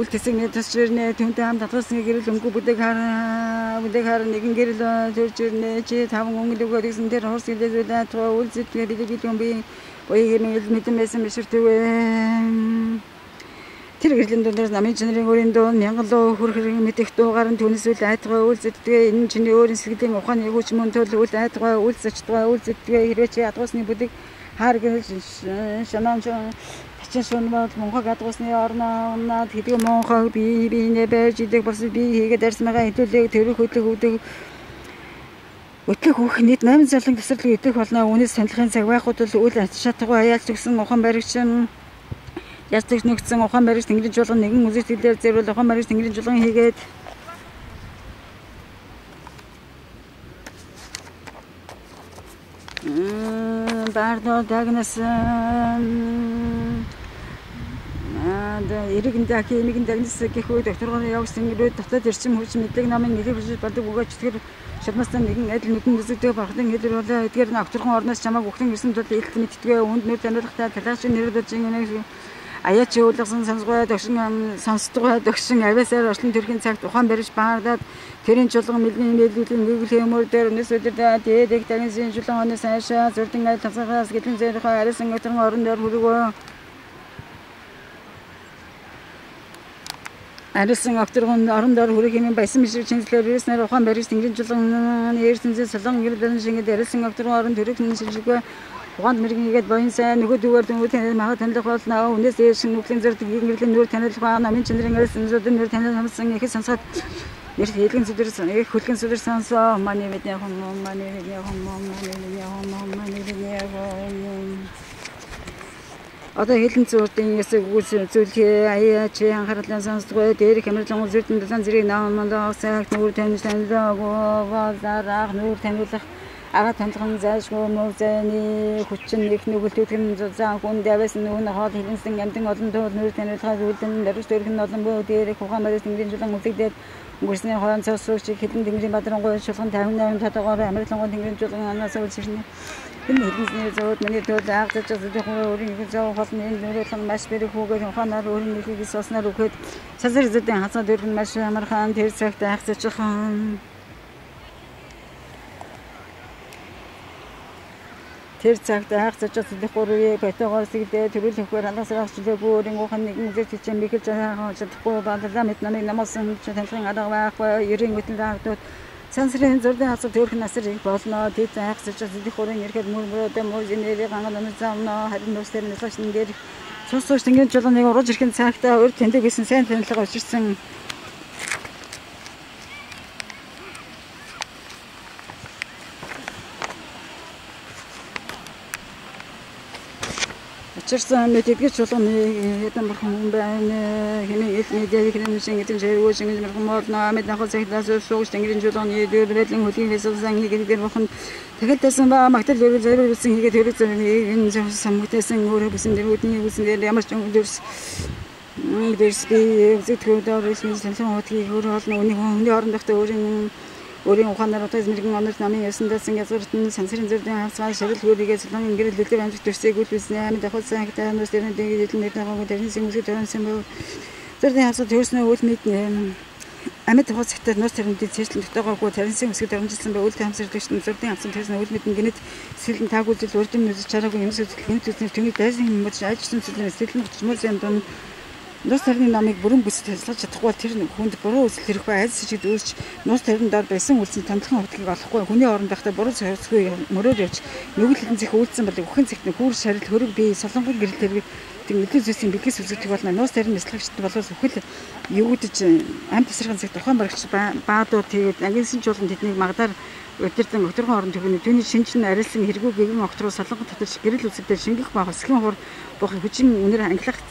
үл тэсэний тасч ирнэ түүнтэй хамт татгасны гэрэл өнгө бүдэг хараа бүдэг хараа нэгэн гэрэл төрж ирнэ чи таван өнгө өгөө тэгсэн дээр хос гэлээ туга үл зэтгээ бид бид юм би боёгийн мэдэн байсан бишэртэвэ Тэр гэрлийн дундаас намын чинарын өөрийн дуу мянган луу хөр хэрэг мэдэх дуугаар нь түүнээс үл айтгаа үл зэдгээ энэ чиний өөрийн сэтгэлийн ухааны хүч мөн төл үл айтгаа үл зэчдгээ үл зэдгээ хэрвээ чи ядгуусны бүдэг хаар гэл шанан тачин шун бол Монгол ядгуусны орноо унаад хэдгэн Монгол би бинэ байж идэг бас би хийгээд арьсмагаа хөтөлөг төрөх хөтлөг өгдөг Өтлөх хөх нийт 8 залан тесрэглэг идэх болно. Үүнээс саналхын цаг байхад л үл ат шатгаа аяалж өгсөн ухаан баригч нь Ястагч нэгдсэн ухаан баригч тэнгэрийн чуулган нэгэн үзэгдэлээр зэрвэл ухаан баригч тэнгэрийн чуулган хийгээд. Баардо дагнас ада иргэн даг хэмигэн дагнас гэх үе докторгоор явсан ирээд дотоод ирчим хүч мэдлэг намын нэлээд болдог өгөөч тэр шалмастан нэгэн адил нүдэн үзэгдэх багтан хэлэр болоо. Эдгээр нь огторхон орноос чамааг өгтөн ирсэн тул илт мэдтгээ үнд нүд таниулахтай талааш нэрэлж ингэ аяач уулгасан сонсгой дөгшин сонсдгой дөгшин авиасаар орчлон төрхийн цагт ухаан барьж баардаад тэрийн чулган мэлгийн нийлүүлийн нийгүүл хөмөр дээр өнөөс өдөр дээдэг тагнсын чулган өнөөс хаашаа зүрдэн айл тасгаас гэлэн зөөрхөө арисан өдрөн орон дээр хүргөө. Арисан авторгон орон доор хүрэх юм байсан биш чинслэр ирснээр ухаан барьж тэнгэрийн чулган eerсэнзээ солон гэрэл барин шингээд арисан авторгон орон төрөх нь Ухаанд мэрэгнийгээд боин сайн нөгөө дүүгээр танил мага танилах болно. Үнээс дээш нүглийн зэрэг гэрлийн нүр танилах ба намын чиндрийн араас зөдөн нүр танил хамсан. Их сонсоод нэр хэлгэн зүдэрсэн их хөлгэн зүдэр сонсоо. Маний бидний хом маний бидний хом маний бидний хом маний бидний хом Одоо хэлэн зурдын эсэг үгүйс зүйлхээ аяа чи анхаарлаа сонсдгоо. Дээр хэмэрлэн үзэрдэн дулаан зэрэг наам мандаа цагт нүр танил танилаагүй ба зарах нүр танилах ага танилган зайлшгүй мөв зайны хүчин их нүгэлтүүдгэн зузаан хүн давас нүүн хоол хилэнсэн амтэн олон төр нэр таниулахад үлдэн дөрөж төрх нь олон бөө дээр хугаан барьс тэнгэрийн жулан үлдэгдээд өнгөрсний хоон цосрууч хилэн тэнгэрийн бадрангуй шулган 58 татгаар Америклангуй тэнгэрийн жулан анаас үлсэрнэ энэ хэлнэсний зөөд миний төл аагдаж зөвхөн өөрийн их зов холны энэ нөрөлн маш бэрэг хүүгээд ухаанаар өөрийн нөхөгийг сосноор өгөхөд сасар зэдэн хасаа дөрвөн маш амархан тэр цагт айхцчиххан Тэр цагт айх зочид хэлэхгүй байтагаар сэгдээ төрөл хөхөр алгасрах чөлөөгүй өөрийн ухан нэгэн үзэж чичэн бихэж чадахгүй бадлаа мэд намайг намасан танхын арга байхгүй ерийн хөтөл даагдууд Сансрын зурдын хасаг төрх насар их болно. Тэд айх зочид хэлэхгүй ирэхэд мөр мөрөдөө мөж нэрийг анган намайг заавна харин нүсээр нэсэж ингээд цус цус ингээд жолооныг урууж ирэхин цагтаа өөр тэндэг гэсэн сайн танилга учирсан Учирсан мэд эдгэж чулууны хэдэн бурхан хүн байна. Хэмээн ил медиа хэрэм шингэдэн жиргөө шингэж мэрхэн морно амид нахал цагтаас суугч тэнгэрийн чулууны дөөрөлэн хөлийн хэсэлсэн хийгээд бурхан дахил тасан ба магтал өргөл зориулсан хийгээд хэрэг зөв энэ самгтайсан өөрөө бүсэн дэрүүдний бүсэн дээр ямар ч өнгөрс дэрс би зөвхөн дөр ирсэн сансан хотгийг өөр олон үний хүний орондохтой өөрийн өөрийн ухаанаар одоо мэрэгэн онол намын ясандаас язгуурт нь сансрын зөвдөн хавцгаа ширэл хөрийгээ солон ингэрэл лөлөв амжилт төрсийг үлвэснэ амьд ахуй сайн нус дэрэн дэгийг хэлнэ нэг дэрэн сэмсэг төрөнсөн бав зөвдөн хавцаа төрснөө үл мэднэ амьд ахуй цагтаа нус тэрэндээ цэжлэн дотоогоогүй таринсын өсгөд дамжуулсан бай. Үл таамсарлagч нь зөвдөн хавцаа төрснөө үл мэднэ гинэт сэлэн таагуулж урдын нүзэж чараагүй юмс үзэл гинэт үзнэр түүний дайсан юм болж ажилласан зүйлээс сэлэн хөчмөр зам дун Нус тарны намыг бүрэн бүс тайлгаж чадахгүй тэр хүнд буруу үзэл хэрэггүй айц сижид үүсч нус тарны дор байсан үлсэн томдхон хөвдгийг олохгүй. Хүний оронд байхдаа буруу цойрцгүй мөрөөр явж нүгэл хэлэн зэх үйлдсэн бол өхөн зэгтний хүүр шарил хөрөг бие солонгол гэрэл тэрэг тэг нөлөө зүйлсийн бэлгээс үзэгдэх болно. Нус тарны нэслэгчд болоос өхөл юудж амт тасрахын цаг тухайн барагч баадууд тэгээд агенсын чуулган тэднийг магдаар удирдан өдргөн орон төгөний түүний шинжлэн арилсан хэрэггүй гэгэн огтруу солонгот татаж гэрэл үсэгдээ шингэх ба хөсгөн хур бох хүчин үнэр ангилах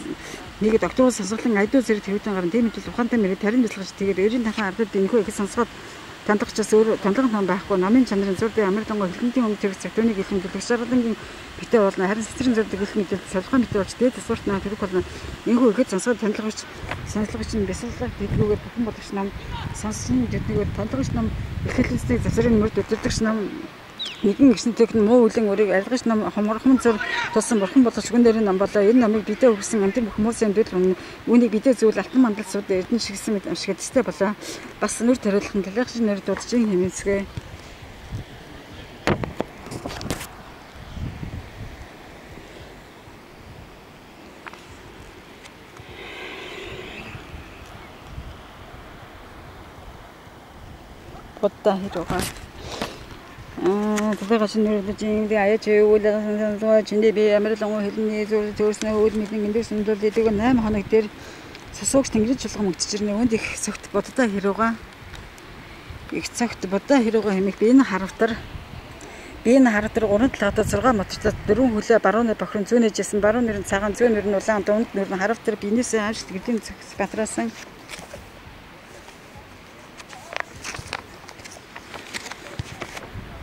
нэгэд октоос сансгалан айдуу зэрэг тэрвэтэн гарan тийм хэл ухаантай мэрэг тарин бэлгэж тэгээд өөрийн тахан ардад энэхүү их сонсгоод тандагчаас өөр тонлог том байхгүй. Намын чанарын зурдын Американго хилэнтийн өмнө тэрэг цагтууны гэлэн дэлгэх шагалангийн битээ болно харин цэцрийн зурдаг гэл мэдээлэл солихоо битээ болж дээд сурт наа тэрэг болно. Энэхүү ихэд сонсгоод тандлагч сонсгогч нь бясалгах дэлгүүгээр бүхэн бодогч нам сонссон дэднэгээр тандлагч нам их хэлэнцний засрын мөрд өдөрдөгч нам нэгэн гişнтэйг нь муу үлэн өрийг арилгаж нам хоморхон зур тулсан бурхан боловч гүн дээр нам болоо энэ намыг бидээ өгсөн амтэн хүмүүсийн дэд өмнө үүнийг бидээ зүйл алтан мандалсууд эрдэнэ шигсэн мэт амшигт өстэй болоо. Бас нүр тариулахын талах шиг нэр дуудаж ин хэмээцгээ бодта хэрэг Тэгэ шинэрлэж инди аяа чи үүлэн санаа чиндээ би ямар л онгоо хэлний зөв зөвснөө үйл мэдэн эндээс өндөл дэдэг 8 хоног дээр сасуугч тэнгэрж чулган мөгдөж ирнэ. Үүнд их цогт боддоо хэрүүга. Их цогт боддоо хэрүүга хэмээх би энэ харавтар би энэ харавтар 3 талаатаа 6 мотортой дөрвөн хөлөө барууны бохрон зүүнэжсэн баруун нэр нь цагаан зүүн нэр нь улаан дунд нэр нь харавтар. Бинээсээ аимшилт гэдэм батраасан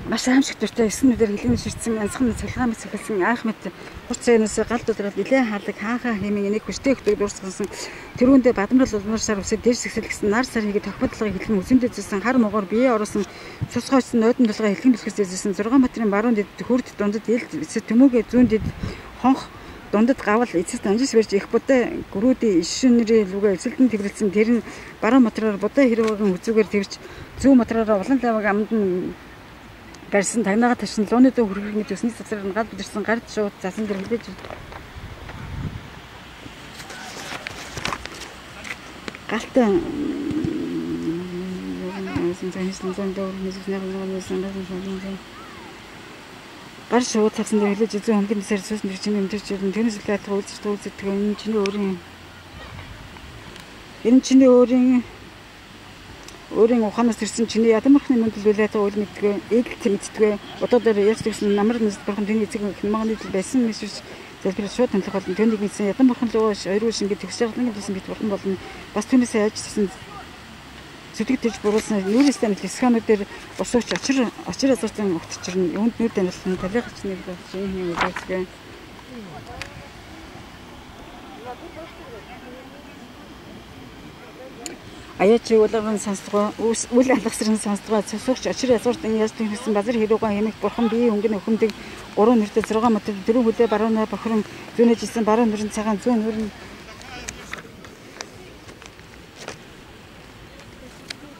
маш аимшиг дуртай эснүүдээр хилэн ширтсэн янзхан цалгаа мэт цэглсэн айх мэт хурц цайнаас галд удраад нилээн хаалдаг хаахаа хэмээн энийг хүчтэй хөтөг дуусгасан. Тэрүүндээ бадамрал улмаар сар үсээ дэрс ихсэл гэсэн нар сар хийгээд тохиодлогыг хилэн үсэндээ зэсэн хар могоор бие орсон цус хойсон нойдон толгой хилэн бэлгэс зэсэн 6 метрийн баруун дэд хурд дундад ил төмөөгөө зүүн дэд хонх дундад гавал эцэс дамжис барьж их будаа гөрүүдийн ишинэрээ лүгэ эцэлдэн тэврэлсэн. Тэр нь баруун мотороор будаа хэрвэгийн үзүүгээр тэрч зүүн мотороор улан лаваг амд нь барьсан тагнаага тавьсан лууны дөө хүргэх гэж өсний нь гал бидэрсэн гард шууд засан дээр хилээж галтай зэнсэн зэн дээр мэсэж нэг нэг нэг гар шууд цацсан дээр хилээж эзэн хөнгөн дэсээр суусан дээр чинь өмдөрч ирэн илээд үйлзэж үйлзэж тэгээ энэ чиний өөрийн энэ чиний өөрийн өөрийн ухаанаас ирсэн чиний ядамрахны мөндөл үлээдэг үйл эдэлт мэддгээ одоо дээр яаж тэгсэн намар нэс бурхан тэний эцэг хэммагны дэл байсан мэсвч залбирал шууд томлох болно. Түүнийг мэдсэн ядан бурхан лөө ойруу шингээ тэгс шагалан гэсэн бит бурхан болно. Бас түүнээс яаж тэгсэн зүтгэж буруулсан нүүрээсээ мэт сканер дээр босооч очир очир азартын өгтчирнэ юунд нүүр данилсан талихч нэг болж юм юм үзэсгээ аяач уулгын сонсдгоо үл алгасрын сонсдгоо цэсвэгч очир язгуурт энэ яз тэнхсэн базар хэрүүгэн хэмэх бурхан бие өнгөн өхөндөг 3 нэртэй 6 мотор 4 хүлээ баруунаа бохирон зүүнэж исэн баруун нэрэн цагаан зүүн нэрэн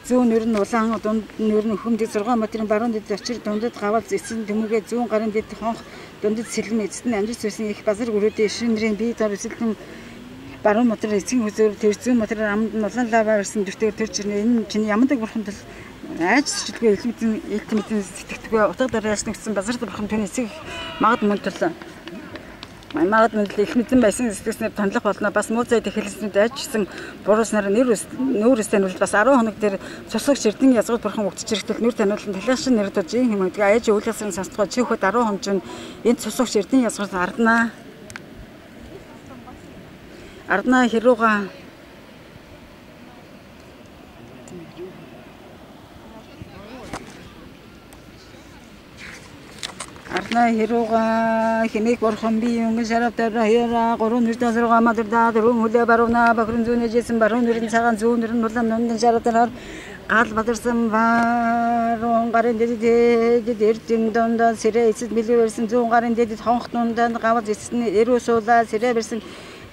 зүүн нь улаан дунд нэр нь хөмдөг 6 метрийн баруун дэд очир дундад гавал эцэн төмөгээ зүүн гарын дэд хонх дундад сэлэм эцэст нь амжилт байсан их базар гөрөөдөө шинрийн бие дор эсэлтэн баруун метр эцгийн хөзөөр тэр зүүн метр амд нь улаан лава барьсан дүртэйгээр төрж ирнэ энэ чинь ямдаг бурхан тал айж сэлгүй элементийн элементийн сэтгэдэггүй утга дараа яснагсан базар бурхан түүний эцэг магад мөнтөл Магад мэдлэл их мэдэн байсан сэтгэснээр тонлох болно. Бас муу зай тэхэлснүүд айжсэн бурууснаар нэр нүүрэс таниулж бас 10 хоног дээр цусагч эрдэнэ язгууд бурхан өгдөж ирэхдээ нэр таниулан талаашин нэр дож юм. Тэгээ айж ясрын сонсдгоо чи хөхөд 10 хоног энэ цусагч эрдэнэ язгууд арднаа. Арднаа хэрүүга Арна хэрүүга хэмээх бурхан би өнгөн шараптай хаяра гурван нэртэй сарга мадэрда дөрвөн хүлээ баруна бахрын зүүнэ жисэн баруун нэрэн цагаан зүүн нэрэн улаан нөндөн шараптаар гал бадарсан баруун гарын дэдэд эрдэн дондоо сэрэ эцэд барьсан зүүн гарын дэдэд хонх дундаа гавал эцэд эрүү суулаа сэрэ барьсан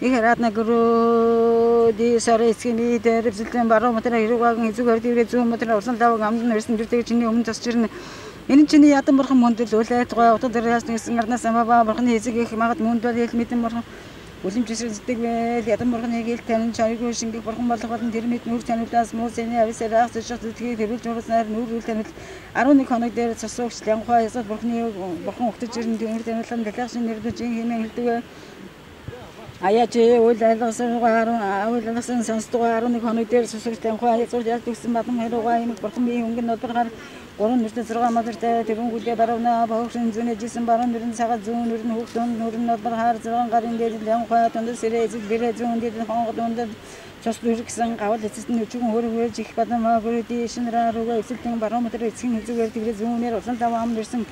их радна гөрөө ди сарэ эцгийн би дээр зэлтэн баруун матра хэрүүгаан эзүүгээр диврэ зүүн матра усан лав амдан барьсан дүртэйг чиний өмнө засч ирнэ Энэ чинь ядан бурхан мөндөл үлээд гой утга дээр яасан гэсэн гарнаас амаа бурханы эзэг их магад мөндөл хэл мэдэн бурхан. Үлэмж жишрэлдэг байл ядан бурханы хэл танин чойгүй шингэх бурхан болох болон тэр мэд нүр таниулаас муу зэний ависаар ах зэшх зүтгийг тэрүүлж уруснаар нүр үл таниул. 11 хоног дээр цосуугч лянхаа ясад бурханы бурхан өгтөж ирэн тэр таниулсан галахшин нэрдэж хэмээн хэлдэг Аяч үйл айлгасан үйл айлгасан сонсдгоо 11 хоног дээр цосуугч лянхаа ясад ялд өгсөн бадан хэрүүга юм бурхан би өнгөн нодоргаар Гурван нэртэн зургаан мадартай тэрүүн гүлээ баравна бохшин зүүнэ жисэн баруун нэрэн цагаа зүүн нэрэн хөвтөн нэрэн нодор хаар зургаан гарын дээр лям хаа тунд сэрэ эзэд бэрэ зүүн дээр хонгод дунд цус дүргсэн гавал эцэст нь өчгөн хөр хөрж их бадамаа бүрдий шинраа рууга эцэлтэн баруун мадар эцгийн хэзүүгээр тэгрэ зүүнээр улан таваа ам нэрсэн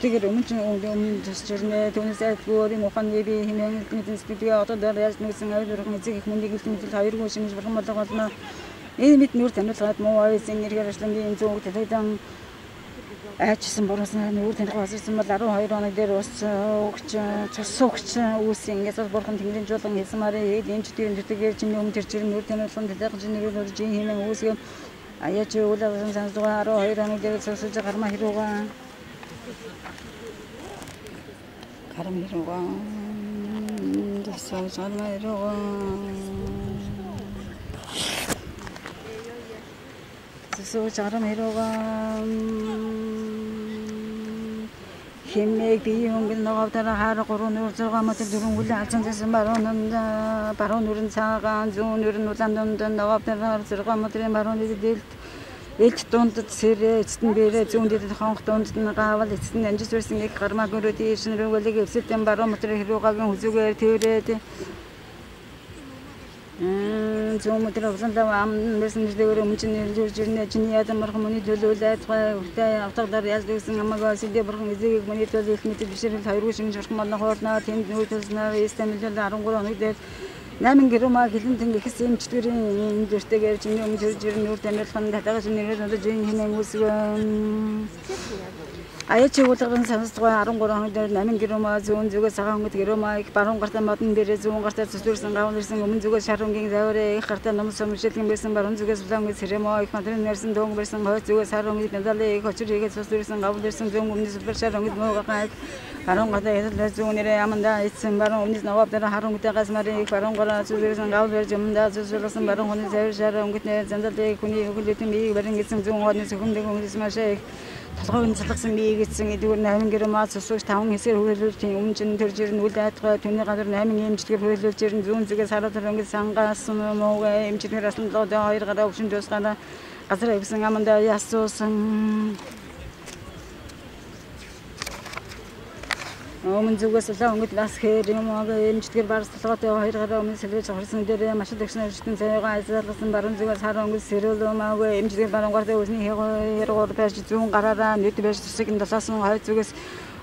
тэгэр өмнө чинь өмнө тусч ирнэ түүнээс айлгүй юм ухааны би хэмээн мэдэн сэтгэлгээ одоо дээр яаж нэгсэн аюул өргөн эцэг их мөнийг мэдэл хоёргүй шинж бурхан болго болно. Энэ мэд нүр таниулгаад муу ависын нэргээр ашлангийн зүүг төлөвдөн айчсан буруусна нүүр таних боловсон бол 12 хоног дээр ус өгч цус өгч үүсэн ингээд бол бурхан тэнгэрийн жуулан хэлсэн мараа энэ ч тийм зүтгэр чиний өмнө тэр чинь нүүр таниулсан дэлгэж нэг нүүр жин хэмээн үүсгэн аяч үйл авсан сансгаа 12 хоног дээр цусж гарма хэрүүгаа гарам хэрүүгаа дэсэж гарма хэрүүгаа цусж гарма хэрүүгаа хэмээг бие өнгөн ногоотойроо хаар гурван нүүр зургаа мөтөр дөрвөн хүлэн алцсан зэсэн баруун баруун нүрэн цагаан зүүн нүрэн улаан дунд ногоотойроо зургаа мөтрийн баруун дэдэлт элч дундад сэрэ эцэст нь бэрэ зүүн дэдэд хонх дундад нь гаавал эцэст нь амжиж байсан их гармаа гөрөө дээш нь рүүгэлэг эвсэлтэн баруун мөтрийн хэрүүгагийн хүзүүгээр тэрээд зүүн өдөр усан лав ам мэсэн нэрээр өмнө чинь нэрж ирнэ. Чиний ядан мархан миний төлөө лайдгаа үртэй автоглаар яаж дэгсэн амаагаа сидэ бурхан эзэгийг миний төлөө их мэд бишрэл хоёргүй шинж орхон болно хоорноо тэнд нүүтэснээр эстэмэл 13 хоног дээр 8 гэрмаа хилэн тэн ихс эмчтгэрийн энэ зөртэйгээр чиний өмнө төрж ирнэ нүр тамирлах нь татагаш нэрээр одоо жин хинэн үсгэн Аяч уулгын сонсдгоо 13 хоног дээр 8 гэрмаа зүүн зүгээс цагаан хөнгөд гэрмаа их баруун гартаа модон дээрээ зүүн гартаа цэцүүрсэн гавн ирсэн өмнө зүгээс шарунгийн завраа их гартаа ном сумшилгэн байсан баруун зүгээс улаан цэрэмо их мадрын нэрсэн дөөн байсан хойц зүгээс харунгийн медалээ их очир хийгээд цэцүүрсэн гавн ирсэн зүүн өмнөс супер шарунгийн муугахан баруун гартаа ясал зүүн нэрээ аманда эцсэн баруун өмнөс навап дээр харунгийн гасмарын их баруун гараа цэцүүрсэн гавн ирж өмнөд цэцүүрсэн баруун хүний завэр шарунгийн зандалээ хүний хөлөтөн бие барин гэсэн зүүн хоолны зөвхөн дээгүүн машаа толгойг нь залгасан бие гэсэн эдгээр 8 гэрм маа цусууч 5 хэсгээр хүрээлүүлж өмнө чинь төрж ирнэ үл айдгаа түүний газар 8 эмчилгээр хүрээлүүлж ирнэ зүүн зүгээс хараад ингээд сангаас муугаа эмчилгээр асан лоо хоёр гараа өвчин дэсгана газар авсан аманда ясуусан Өмнө зүгээс улаан өнгөд лас хээр юм аа эмчтгэр барс толгойтой хоёр гараа өмнө сэлгэж хорсон дээр маш их тэгшнэр шигтэн цайгаа айзаалгасан баруун зүгээс хараа өнгөд сэрүүл маагүй эмчтгэр баруун гартай үсний хэргээр байж зүүн гараараа нүд байж нь далаасан хоёр зүгээс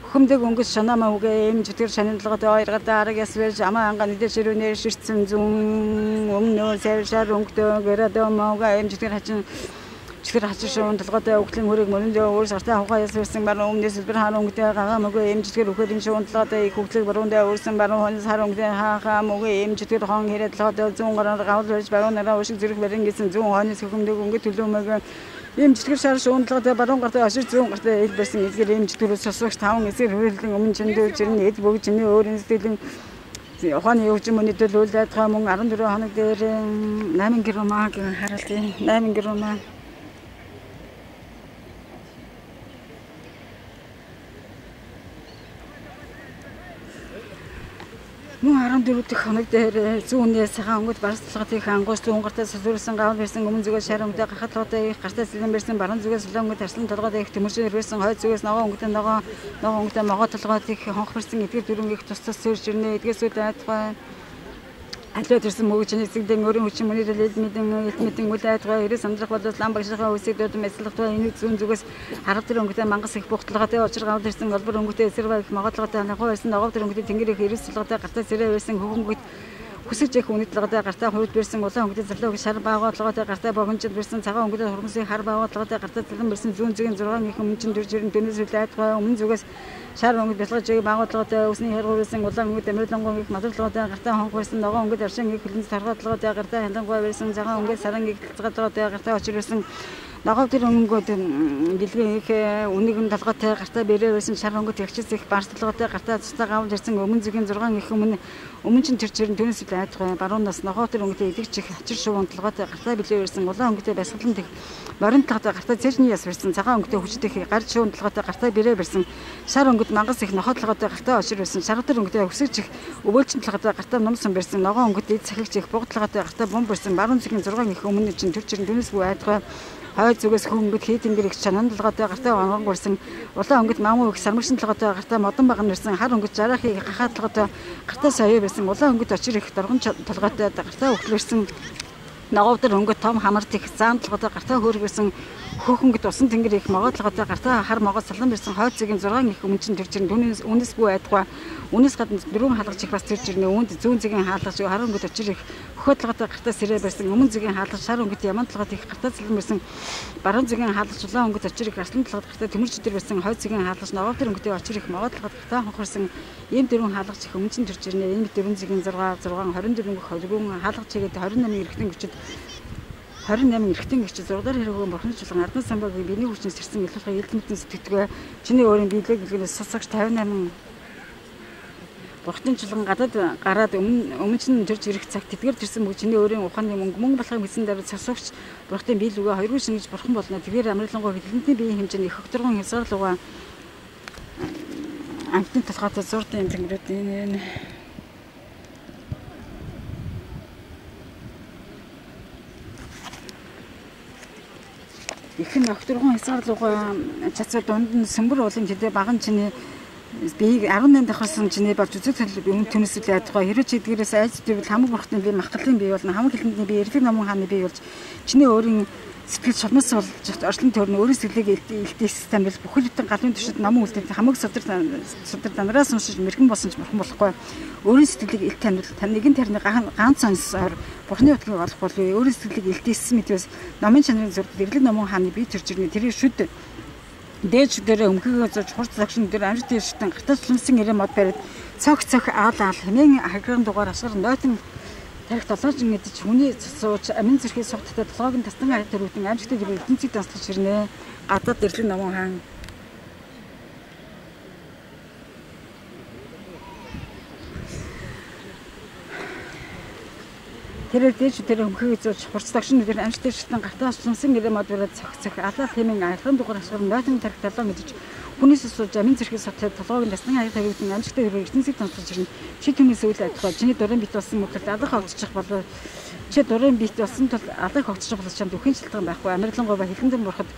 хөмдөг өнгөс шанамаа үгээ эмчтгэр шаналгаатай хоёр гадаа арга ясвэж амаа анга нэдэр ширүүнээр ширтсэн зүүн өмнө сайвшаар өнгөдөө гэрədөө маагүй эмчтгэр хачин чихэр хачир шуун толгойтой өвглийн хөрөг мөрөндөө өөр сартай хугаа яс ирсэн баруун өмнөөс сэлбэр хаан өнгөтэй гагаа мөгөө эмчтгэр өхөрийн шуун толгойтой их хөвглөг баруундаа өөрсөн баруун хонс хар өнгөтэй хаахаа мөгөө эмчтгэр хон хэрэг толгойтой зүүн гараар гавл барьж баруун нараа ушиг зэрэг барин гэсэн зүүн хонс хөхөмдөг өнгө төлөө мөгөө эмчтгэр шар шуундлага баруун гартаа ашиг зүүн гартаа ил байсан эдгээр эмчтгэрээс сосгч таван эсэр хөрөлдөн өмнө чөндөө жирэн эд бүгд чиний өөрийн сэтгэлийн ухааны хөгжим өнөдөл үйл ажиллагаа мөн 14 хоног дээр 8 гэрмаа гэн харуултын 8 гэрмаа Мөн 14 дэх хоног дээр зүүнээ цагаан өнгөд барсалгад их ангуус зүүн гартаа сүлрсэн гавл барьсан өмнө зүгээс шар өнгөд гахалгаатай их гартаа сэлэн барьсан баруун зүгээс солон өнгөд тарслан толгойд их төмөршөр ирсэн хойд зүгээс ногоо өнгөд ногоо ногоо өнгөд могоо толгойд их хонх барьсан эдгээр дөрөнгө их тус тус сэрж ирнэ эдгээс үл айлтгай Алиад ирсэн мөгөж нэсэгдэн өөрийн хүчин мөрөөр лед мэдэн эт мэдэн үл айдгаа ирээ сандрах бол лам багшийнхаа үсэг дөд мэслэгтэй энэ зүүн зүгээс харга тэр өнгөтэй мангас их бухталгаатай учрал гавд ирсэн голбор өнгөтэй эсрэг могодлоготой нахуу байсан ногоо тэр өнгөтэй тэнгэр их ирээс сулгатай гартаа сэрээ байсан хөвөнгөт хүсэж яах үнэт лагатай гартаа хурд бэрсэн улаан өнгөтэй залууг шар баагаатлагатай гартаа богончд бэрсэн цагаан өнгөтэй хурмсын хар баагаатлагатай гартаа залан бэрсэн зүүн зэгийн 6 их өмнө дөрж ирэн дөнөөс үл айдгаа өмнө зүгээс шар өнгөд бэлгэж баагаатлагатай өсний хэргүүрсэн улаан өнгөд амирлангуй их мадаглагатай гартаа хонх бэрсэн ногоон өнгөд аршин их хөлнс таргаатлагатай гартаа хянангуй бэрсэн цагаан өнгөд саран их цацгаатлагатай гартаа очирсэн Ногоо тэр өнгөд бэлгийн их үнийг нь талгаатай гартаа бэрээ байсан шар өнгөд ягчс их барсталгаатай гартаа цустаа гавж ирсэн өмнө зүгийн 6 их өмнө өмнө чин тэр чирэн төнөөс үл айдгаа баруунаас ногоо тэр өнгөд идэгч их ачир шуван талгаатай гартаа бэлээ байсан улаан өнгөтэй басгалан тех морин талгаатай гартаа цэрний яс барьсан цагаан өнгөтэй хүчтэй гарч шуван талгаатай гартаа бэрээ барьсан шар өнгөд мангас их нохоо талгаатай гартаа очир байсан шар тэр өнгөтэй өсөж их өвөөлчин талгаатай гартаа номсон барьсан ногоо өнгөд ид цахигч их буг талгаатай гартаа бом барьсан баруун зүгийн 6 их өмнө чин тэр чирэн төнөөс үл айдгаа хойд зүгээс хөнгөд хийд ингэр их чанан толгойтой гартаа онгон гурсан. Улаан өнгөд мамуу их сармагшин толгойтой гартаа модон баган нэрсэн хар өнгөд жарахыг гахаа толгойтой гартаа соёо байсан. Улаан өнгөд очир их доргон толгойтой гартаа өглөрсөн ногоовдөр өнгөд том хамарт их заан толгойтой гартаа хөөргөсөн хөөхөнгөд усан тэнгэр их могоодлоготой гартаа хар могоо салан бирсэн хойд зэгийн 6 их өмнө чин тэр чин түүнээс үнэсгүй айдгаа үнэс гадна дөрвөн хаалгач их бас тэр жирнэ үүнд зүүн зэгийн хаалгач хар өнгөд очир их хөхөдлоготой гартаа сэрээ барьсан. Өмнө зэгийн хаалгач шар өнгөд яман толгойд их гартаа салан бирсэн баруун зэгийн хаалгач улаан өнгөд очир их арслан толгойд гартаа төмөрч тэр барьсан. Хойд зэгийн хаалгач ногоо тэр өнгөдөө очир их могоодлогод гартаа хонхорсон ийм дөрвөн хаалгач их өмнө чин тэр жирнэ энэ дөрвөн зэгийн 6 6 24 хөлгөн хаалгач чигээд 28 эргэтэн гүчид 28 эрэгтэй гिच 6 дахь хэрэгөө бурхны чулган ардан самбагийн биений хүчнээс ирсэн илэрхий элдмэтэн сэтгэдгээ чиний өөрийн биелэг гэлгээс сусагч 58 бурхны чулган гадаад гараад өмнө өмнө чинь төрж ирэх цагт тэдгэр тэрсэн бүх чиний өөрийн ухааны мөнгө мөнгө болохыг мэдсэн дараа сасуугч бурхны биелүгэ хоёрын шингэж бурхан болно. Тэдгээр амралангуй хилэнтний биеийн хэмжээний их хөтөргөн хязгаарлууга амтны толгойтой зурдын тэнгэрүүд энэ их нь окторгон хязгаарлуугаа чацаа дунд нь сөмбөр уулын тэдэ баган чиний биеийг 18 дахсан чиний болж үзэг төлөв өмнө төнөсөл ядгаа хэрэг чи эдгээрээс айц дивл хамаг бурхтын бие махлын бие болно. Хамаг хэлэндний бие эрдэг намын хааны бие болж чиний өөрийн сэтгэл шулмас болж орчлон төрн өөрийн сэтгэлийг илтээ систем бил бүхэл бүтэн галын төшөд намын үлдээ хамаг судар судар данраас уншиж мэрэгэн болсон ч бурхан болохгүй. Өөрийн сэтгэлийг илт танил тань нэгэн тарны ганц онсоор бурхны утгыг олох болов өөрийн сэтгэлийг илтээсэн мэдвэс намын чанарын зурд эрлэг намын хааны бие төрж ирнэ тэрийг шүд дээж дээр өмхөгөө зож хурц загшин дээр амжилт иршитэн гартас сумсан ирээ мод бариад цог цог аал аал хэмээн хагрын дугаар асгар нойтон тарих толгойч мэдчих хүний сууж амин зэрхий сугттай толгойг нь тастан аяг төрүүлэн амжилттай тэр эдэнцийг дасгаж ирнэ. Гадаад ирлэг намун хаан тэрээр дээж тэр өмхийг зүүж хурц дагшин дээр амжилттай шилтэн гартаа сумсан гэрээ мод бараад цог цог алаа хэмээн аяхан дугаар асгар нойтон тарих толгой мэдчих Хүнээс асууж амин зэрхий сотод толгойг насны аяг тавигдсан амжилттай хэрэг эзэнсийг томсолж ирнэ. Чи түүнээс үйл ажиллагаа чиний дурын бит болсон мөкөлд алах огцчих болоо чи дурын бит болсон тул алах огцчих болоо чамд үхэн шилтгэн байхгүй. Америклангой ба хэлхэндэн бурхад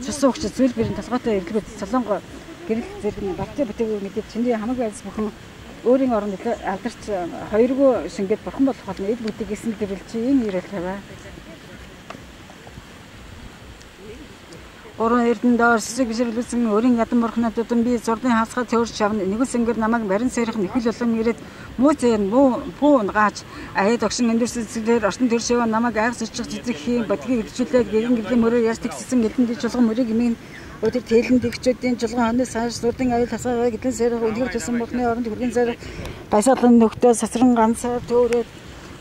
цусан өгч зүйл бэрийн толгойтой эргэлбэт солонгой гэрэл зэрэг баттай бүтээгөө мэдээд чиний хамаг байц бүхэн өөрийн оронд алдарч хоёргоо шингээд бурхан болох болно эд бүтээ гэсэн дэрэл чи энэ ирэл тавиа Гурван эрдэн доор сэсэг бишрлүүлсэн өрийн ядан бурхнаа дудан би зурдын хасгаа төөрч явна. Нэгүс өнгөр намайг барин сэрэх нэхэл болон ирээд муу зэр муу пуу нгааж аяд огшин өндөрсөлсөөр ортон төршөө намайг айх сэрчих цэцэг хийн бодгийг идчихлээд гэрэн гэрлийн мөрөөр ярьж тэгсэн гэлэн ди чулган мөрийг имийн өдөр тэлэн дэгчүүдийн чулган хонос хааш сурдын аюул хасгаа гэдлэн сэрэх өндөр төсөн бурхны оронд хүргийн сэрэх баясгалан нөхдөө сасран ганцаар төөрөөд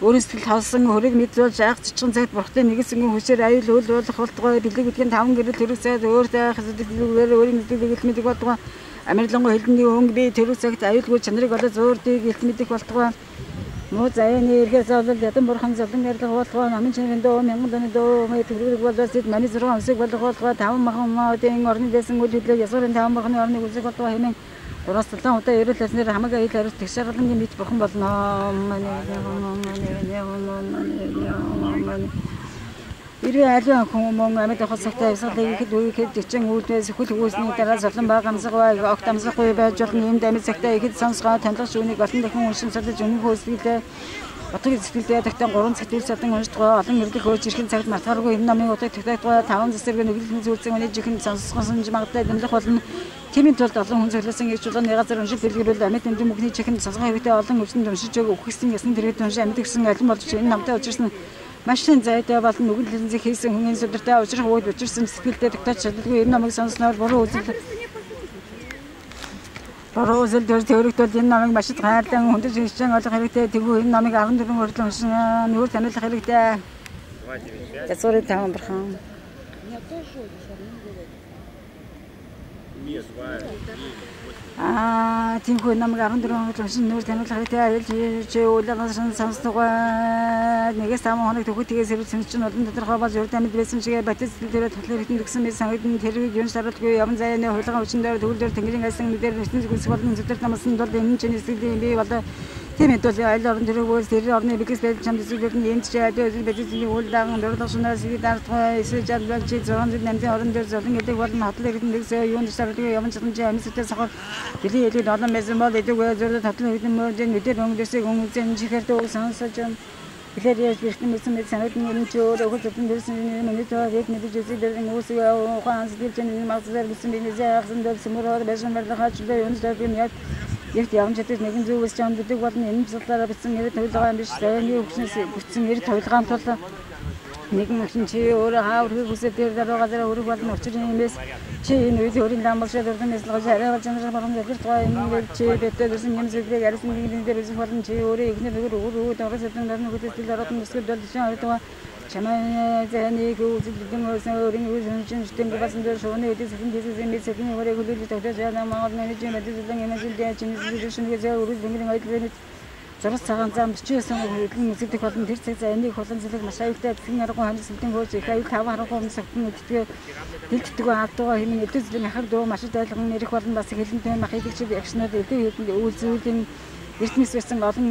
Өөрийн сэтгэл хавсан хөрийг мэдрүүлж айх цэцгэн цагт бурхтын нэгэсэнгийн хүчээр аюул үйл болох болтгой бэлэг гэдгийн таван гэрэл төрөсөд өөртөө хэсэгдэлгээр өөрийн мэддэг мэддэг болтгой Америклангой хэлний өнгө би төрөг цагт аюулгүй чанарыг олоо зөөрдгийг илт мэддэг болтгой Муу заяаны эргээс олол ядан бурхан зовлон ярьлага болтгой намын чингэн дөө мянган даны дөө мэй төрөг болоос эд маний зургаан өсөг болох болтгой таван махан маадын орны дэсэн үйл хөдлөө ясуурын таван маханы орны үсэг болтгой хэмээн Ураас талан удаа ерөөл хэлснээр хамаагаа ил хариус тэгшэргэлэн мэд бурхан болно. Ирээ аливаа хүн мөн амьд хосогтой явсгалыг ихэд үехэд жичин үүднээс хөл хөөсний дараа золон баг амсгаваа огт амсахгүй байж болно. Энд амьд цагтаа ихэд сонсгоо танилах шүүнийг олон дахин уншин садаж өмнөх хөөсгөлээ Утгыг сэтгэлдээ тагтан 3 сэтгэл задан уншдгаа олон нэрлэх хөөж ирхэн цагт мартааргүй энэ намын утгыг тагтаадгаа таван засварыг нүгэлхэн зүйлсэн үний жихэн сонсгосон магадтай дэмлэх болно. Тэмийн тулд олон хүн цоглосон гэж чулууны газар уншил дэлгэрүүл амьд эндэн мөхний чихэнд сонсгоо хэрэгтэй олон өвсөнд уншиж өг өгөхсөн ясан тэрэгт унши амьд гисэн алин болж энэ намтай учирсан машин зайтай болон нүгэл хэлэнцэг хийсэн хүний сүдэртэй ужрах үед учирсан сэтгэлдээ тагтаач чадалгүй энэ намыг сонсноор буруу үзэл Бороо үзэл дээр төрөгтөл энэ намыг маш их хайрлан хүндэж шинжэн олох хэрэгтэй. Тэгвэл энэ намыг 14 хүртэл уншин нүүр таниулах хэрэгтэй. Ясууры таан бархан. Аа, тиймхүү намайг 14 хоног уншин нүүр таниулах хэрэгтэй. Аял чи уулаас сонсдогоо нэгээс 5 хоног төгөө тгээс хэрэг чинь олон тодорхой болж урд амьд байсан чигээ батис дээр тоглох хэрэгтэй гэсэн мэт санагдсан тэргийг юун шаардлагагүй яван заяаны хулгай хүчин дээр төгөл дээр тэнгэрийн асан дээр нэстэн зүгс болон зүтэр намсан бол энэ чинь эсвэл би болоо Тийм бол айл орон төрөгөөс тэр орны бигс байж чамд зүйлүүд нь энд ч адил бэжлийн үйл даган дөрөв шунаас их дартгаа эсвэл жадлал чи 600 намын орон дээр золон гэдэг бол хатлын иргэн нэгсээ юунд шаардлагагүй явж чадсан чи амьстай сахар дэлийн хэлийг олон мэзэн бол эдгээр зөв татлын хэдэн мөрдөн нүдэр өнгөсөйг өнгөсөн чихэр дөө сонсож юм Тэгэхээр яаж бэрхэн мэсэн мэд санаад нэг юм чи өөр өхөр зөвхөн дэрсэн миний тоо яг мэдэж үзээ дээр нүүсээ ухаан сэтгэл чинь магсаар бисэн биний зайхан дээр сүмөр байсан барилгаач дээр юм дээр би яг Эрт явж чаддаг нэгэн зүгээс жам гэдэг бол энэ бусдаараа бичсэн нэр тавилгаа юм биш. Саяны өвчнөөс бүтсэн нэр тавилгаан тул нэгэн өвчин чи өөрөө хааврыг хүсэж дээр дараа газар өрөг болно учир юм эс чи энэ үед өөрийн ламбалшаа дурдан нэслэж хараа жанрын баруун дээр тоо энэ чи бэтэ гэсэн юм зүйлийг арьсан нэгэн дээр үзэх болно чи өөрөө ихнэр нөгөө өөр өдөн дөрнө хөтөлбөр дараад нь өсгөл дол чинь ордог чамаа зэнийг үзэлдэн өсөн өөрийн үсэн чинь систем басан дээр шууны үдээс хэн дэсээс юм бисэх нь өөрөө хөлөөлж тогтоож яана мангад менежмент мэдээлэл эмэжил дээр чинь зүйлшин гэж өөрөө зөнгөрийн ойлголт зураг цагаан зам 49 хөдөлгөөн үзэгдэх болон тэр цаг зав энийг хулан зэлэг маш аюултай дэлхийн арга хоног сэлтэн хөөж их аюул 5 харахгүй хүмүүс өгтөн үдтгээ дэлгэдэг алдуугаа хэмээн эдийн засгийн ахар дөө маш их ойлгон нэрэх болон бас хэлэнтэй мах идэвчид ягшнууд эдийн хэдэн үйлзүүлэн эрдэнэс байсан олон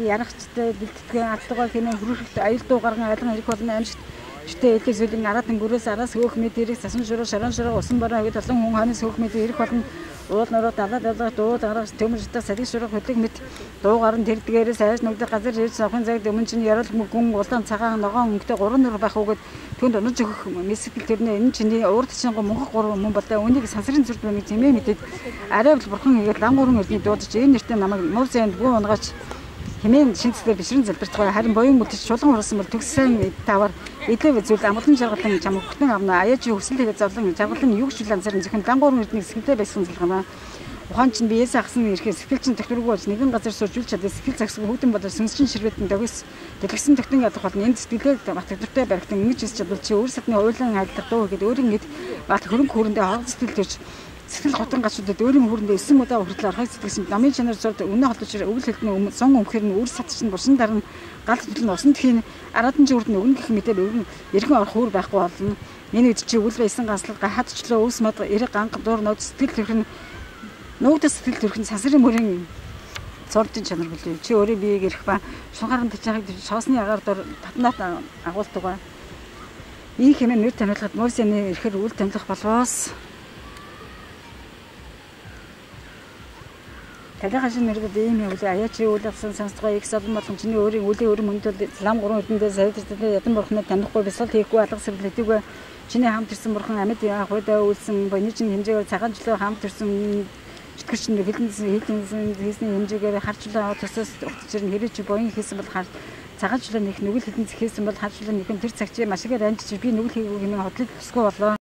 ярахчтай бэлтгэн алдуугаа хэмээн хөрөөрөлт аюул дуу гарган айлган ирэх болно аимшигт Гэтэ элэг зүйлийн араад өнгөрөөс араас хөөх мэд ирэх засан шуруу шаран шуруу усан бороо гэж олон хүн ханаас хөөх мэд ирэх болно уул нуруу далаад далаад дуу дараас төмөрчтэй салхи шуруу хөдлөг мэд дуугаар нь тэр дээрээс айж нүгдэх газар ирж савхын цагт өмнө чинь ярал гүн улаан цагаан ногоон өнгөтэй гурван нур байх үгээд түнд унаж өгөх мэсгэл тэрнээ энэ чиний урд чингоо мөнхөх гурван мөн болоо үнийг сансрын зүрд байна тийм ээ мэдээд арай бол бурхан игээд лан гурван өрний дуудаж энэ нэртэй намайг муу зэнд гүн унгаач хэмээн шинцлэр бишрэн залбирцгаа харин боён мөдөж чулган урсан бол төгс сайн тавар эдээ зүйл амгалан жаргалан чам өгтөн авна. Аяа чи хүсэл тэгээ зовлон жаргалан юу үл анзаар зөвхөн дангуур нүдний сэтгэлдээ байсан зүйл Ухаан чинь биеэс ахсан ирэхээр сэтгэл чинь тохиргүй болж нэгэн газар сууж үл чадсан сэтгэл загсгүй хүүдэн бодож сүнсчин ширвэтэн дагс дэлгэсэн тогтон ядах бол энэ сэтгэлээ бат өдөртэй баригдан ингэж хийж чадвал чи өөр садны уйлан хайдлах дуу гэд өөрийн эд бат хөрөнгө хүрээндээ хавц сэтгэл төрж сэтгэл готон гачуудад өөрийн хүрээндээ 9 удаа хүртэл орхой сэтгэсэн намын чанар зурд өмнө холдож өвөл өмнө сон өмхөр нь үр сат чинь бурсан дараа нь гал төлн усан тхийн арадан чи үрд нь өвн гэх мэтэй өвн эргэн орох үр байхгүй болно. Энэ үед чи өвөл байсан гаслал гахадчлаа өвс мод эрэг ганг дуур нод сэтгэл төрх нь нүүдэ сэтгэл төрх нь сансрын мөрийн цордын чанар билээ. Чи өөрөө биеийг ирэх ба шунгарын тачаахыг шоосны агаар дор татнаад агуулдаг ба. Ийм хэмээн нэр таниулахад Мосены ирэхээр үл танилах болоос талийнхаа шинэ нэрүүд ийм юм үлээ. Аяа чи уулгасан сонсгоо их олон болгон чиний өөрийн үлийн өрөм мөндөд лам гурван өдөндөө сайдэртэй ядан бурхнаа танихгүй бисгал хийхгүй алга сэрлэдэггүй чиний хамт ирсэн бурхан амьд яах удаа үлсэн боны чинь хэмжээгээр цагаан жилөө хамт ирсэн читгэр чинь хилэн хилэн хийсний хэмжээгээр харчлаа тусаас өгчөр хэрэг чи боён хийсэн бол хар цагаан жилөө нэг нүгэл хилэн хийсэн бол харчлаа нэгэн тэр цаг чи маш ихээр амжиж би нүгэл хийгээгүй хэмээн хотлол тусгүй болоо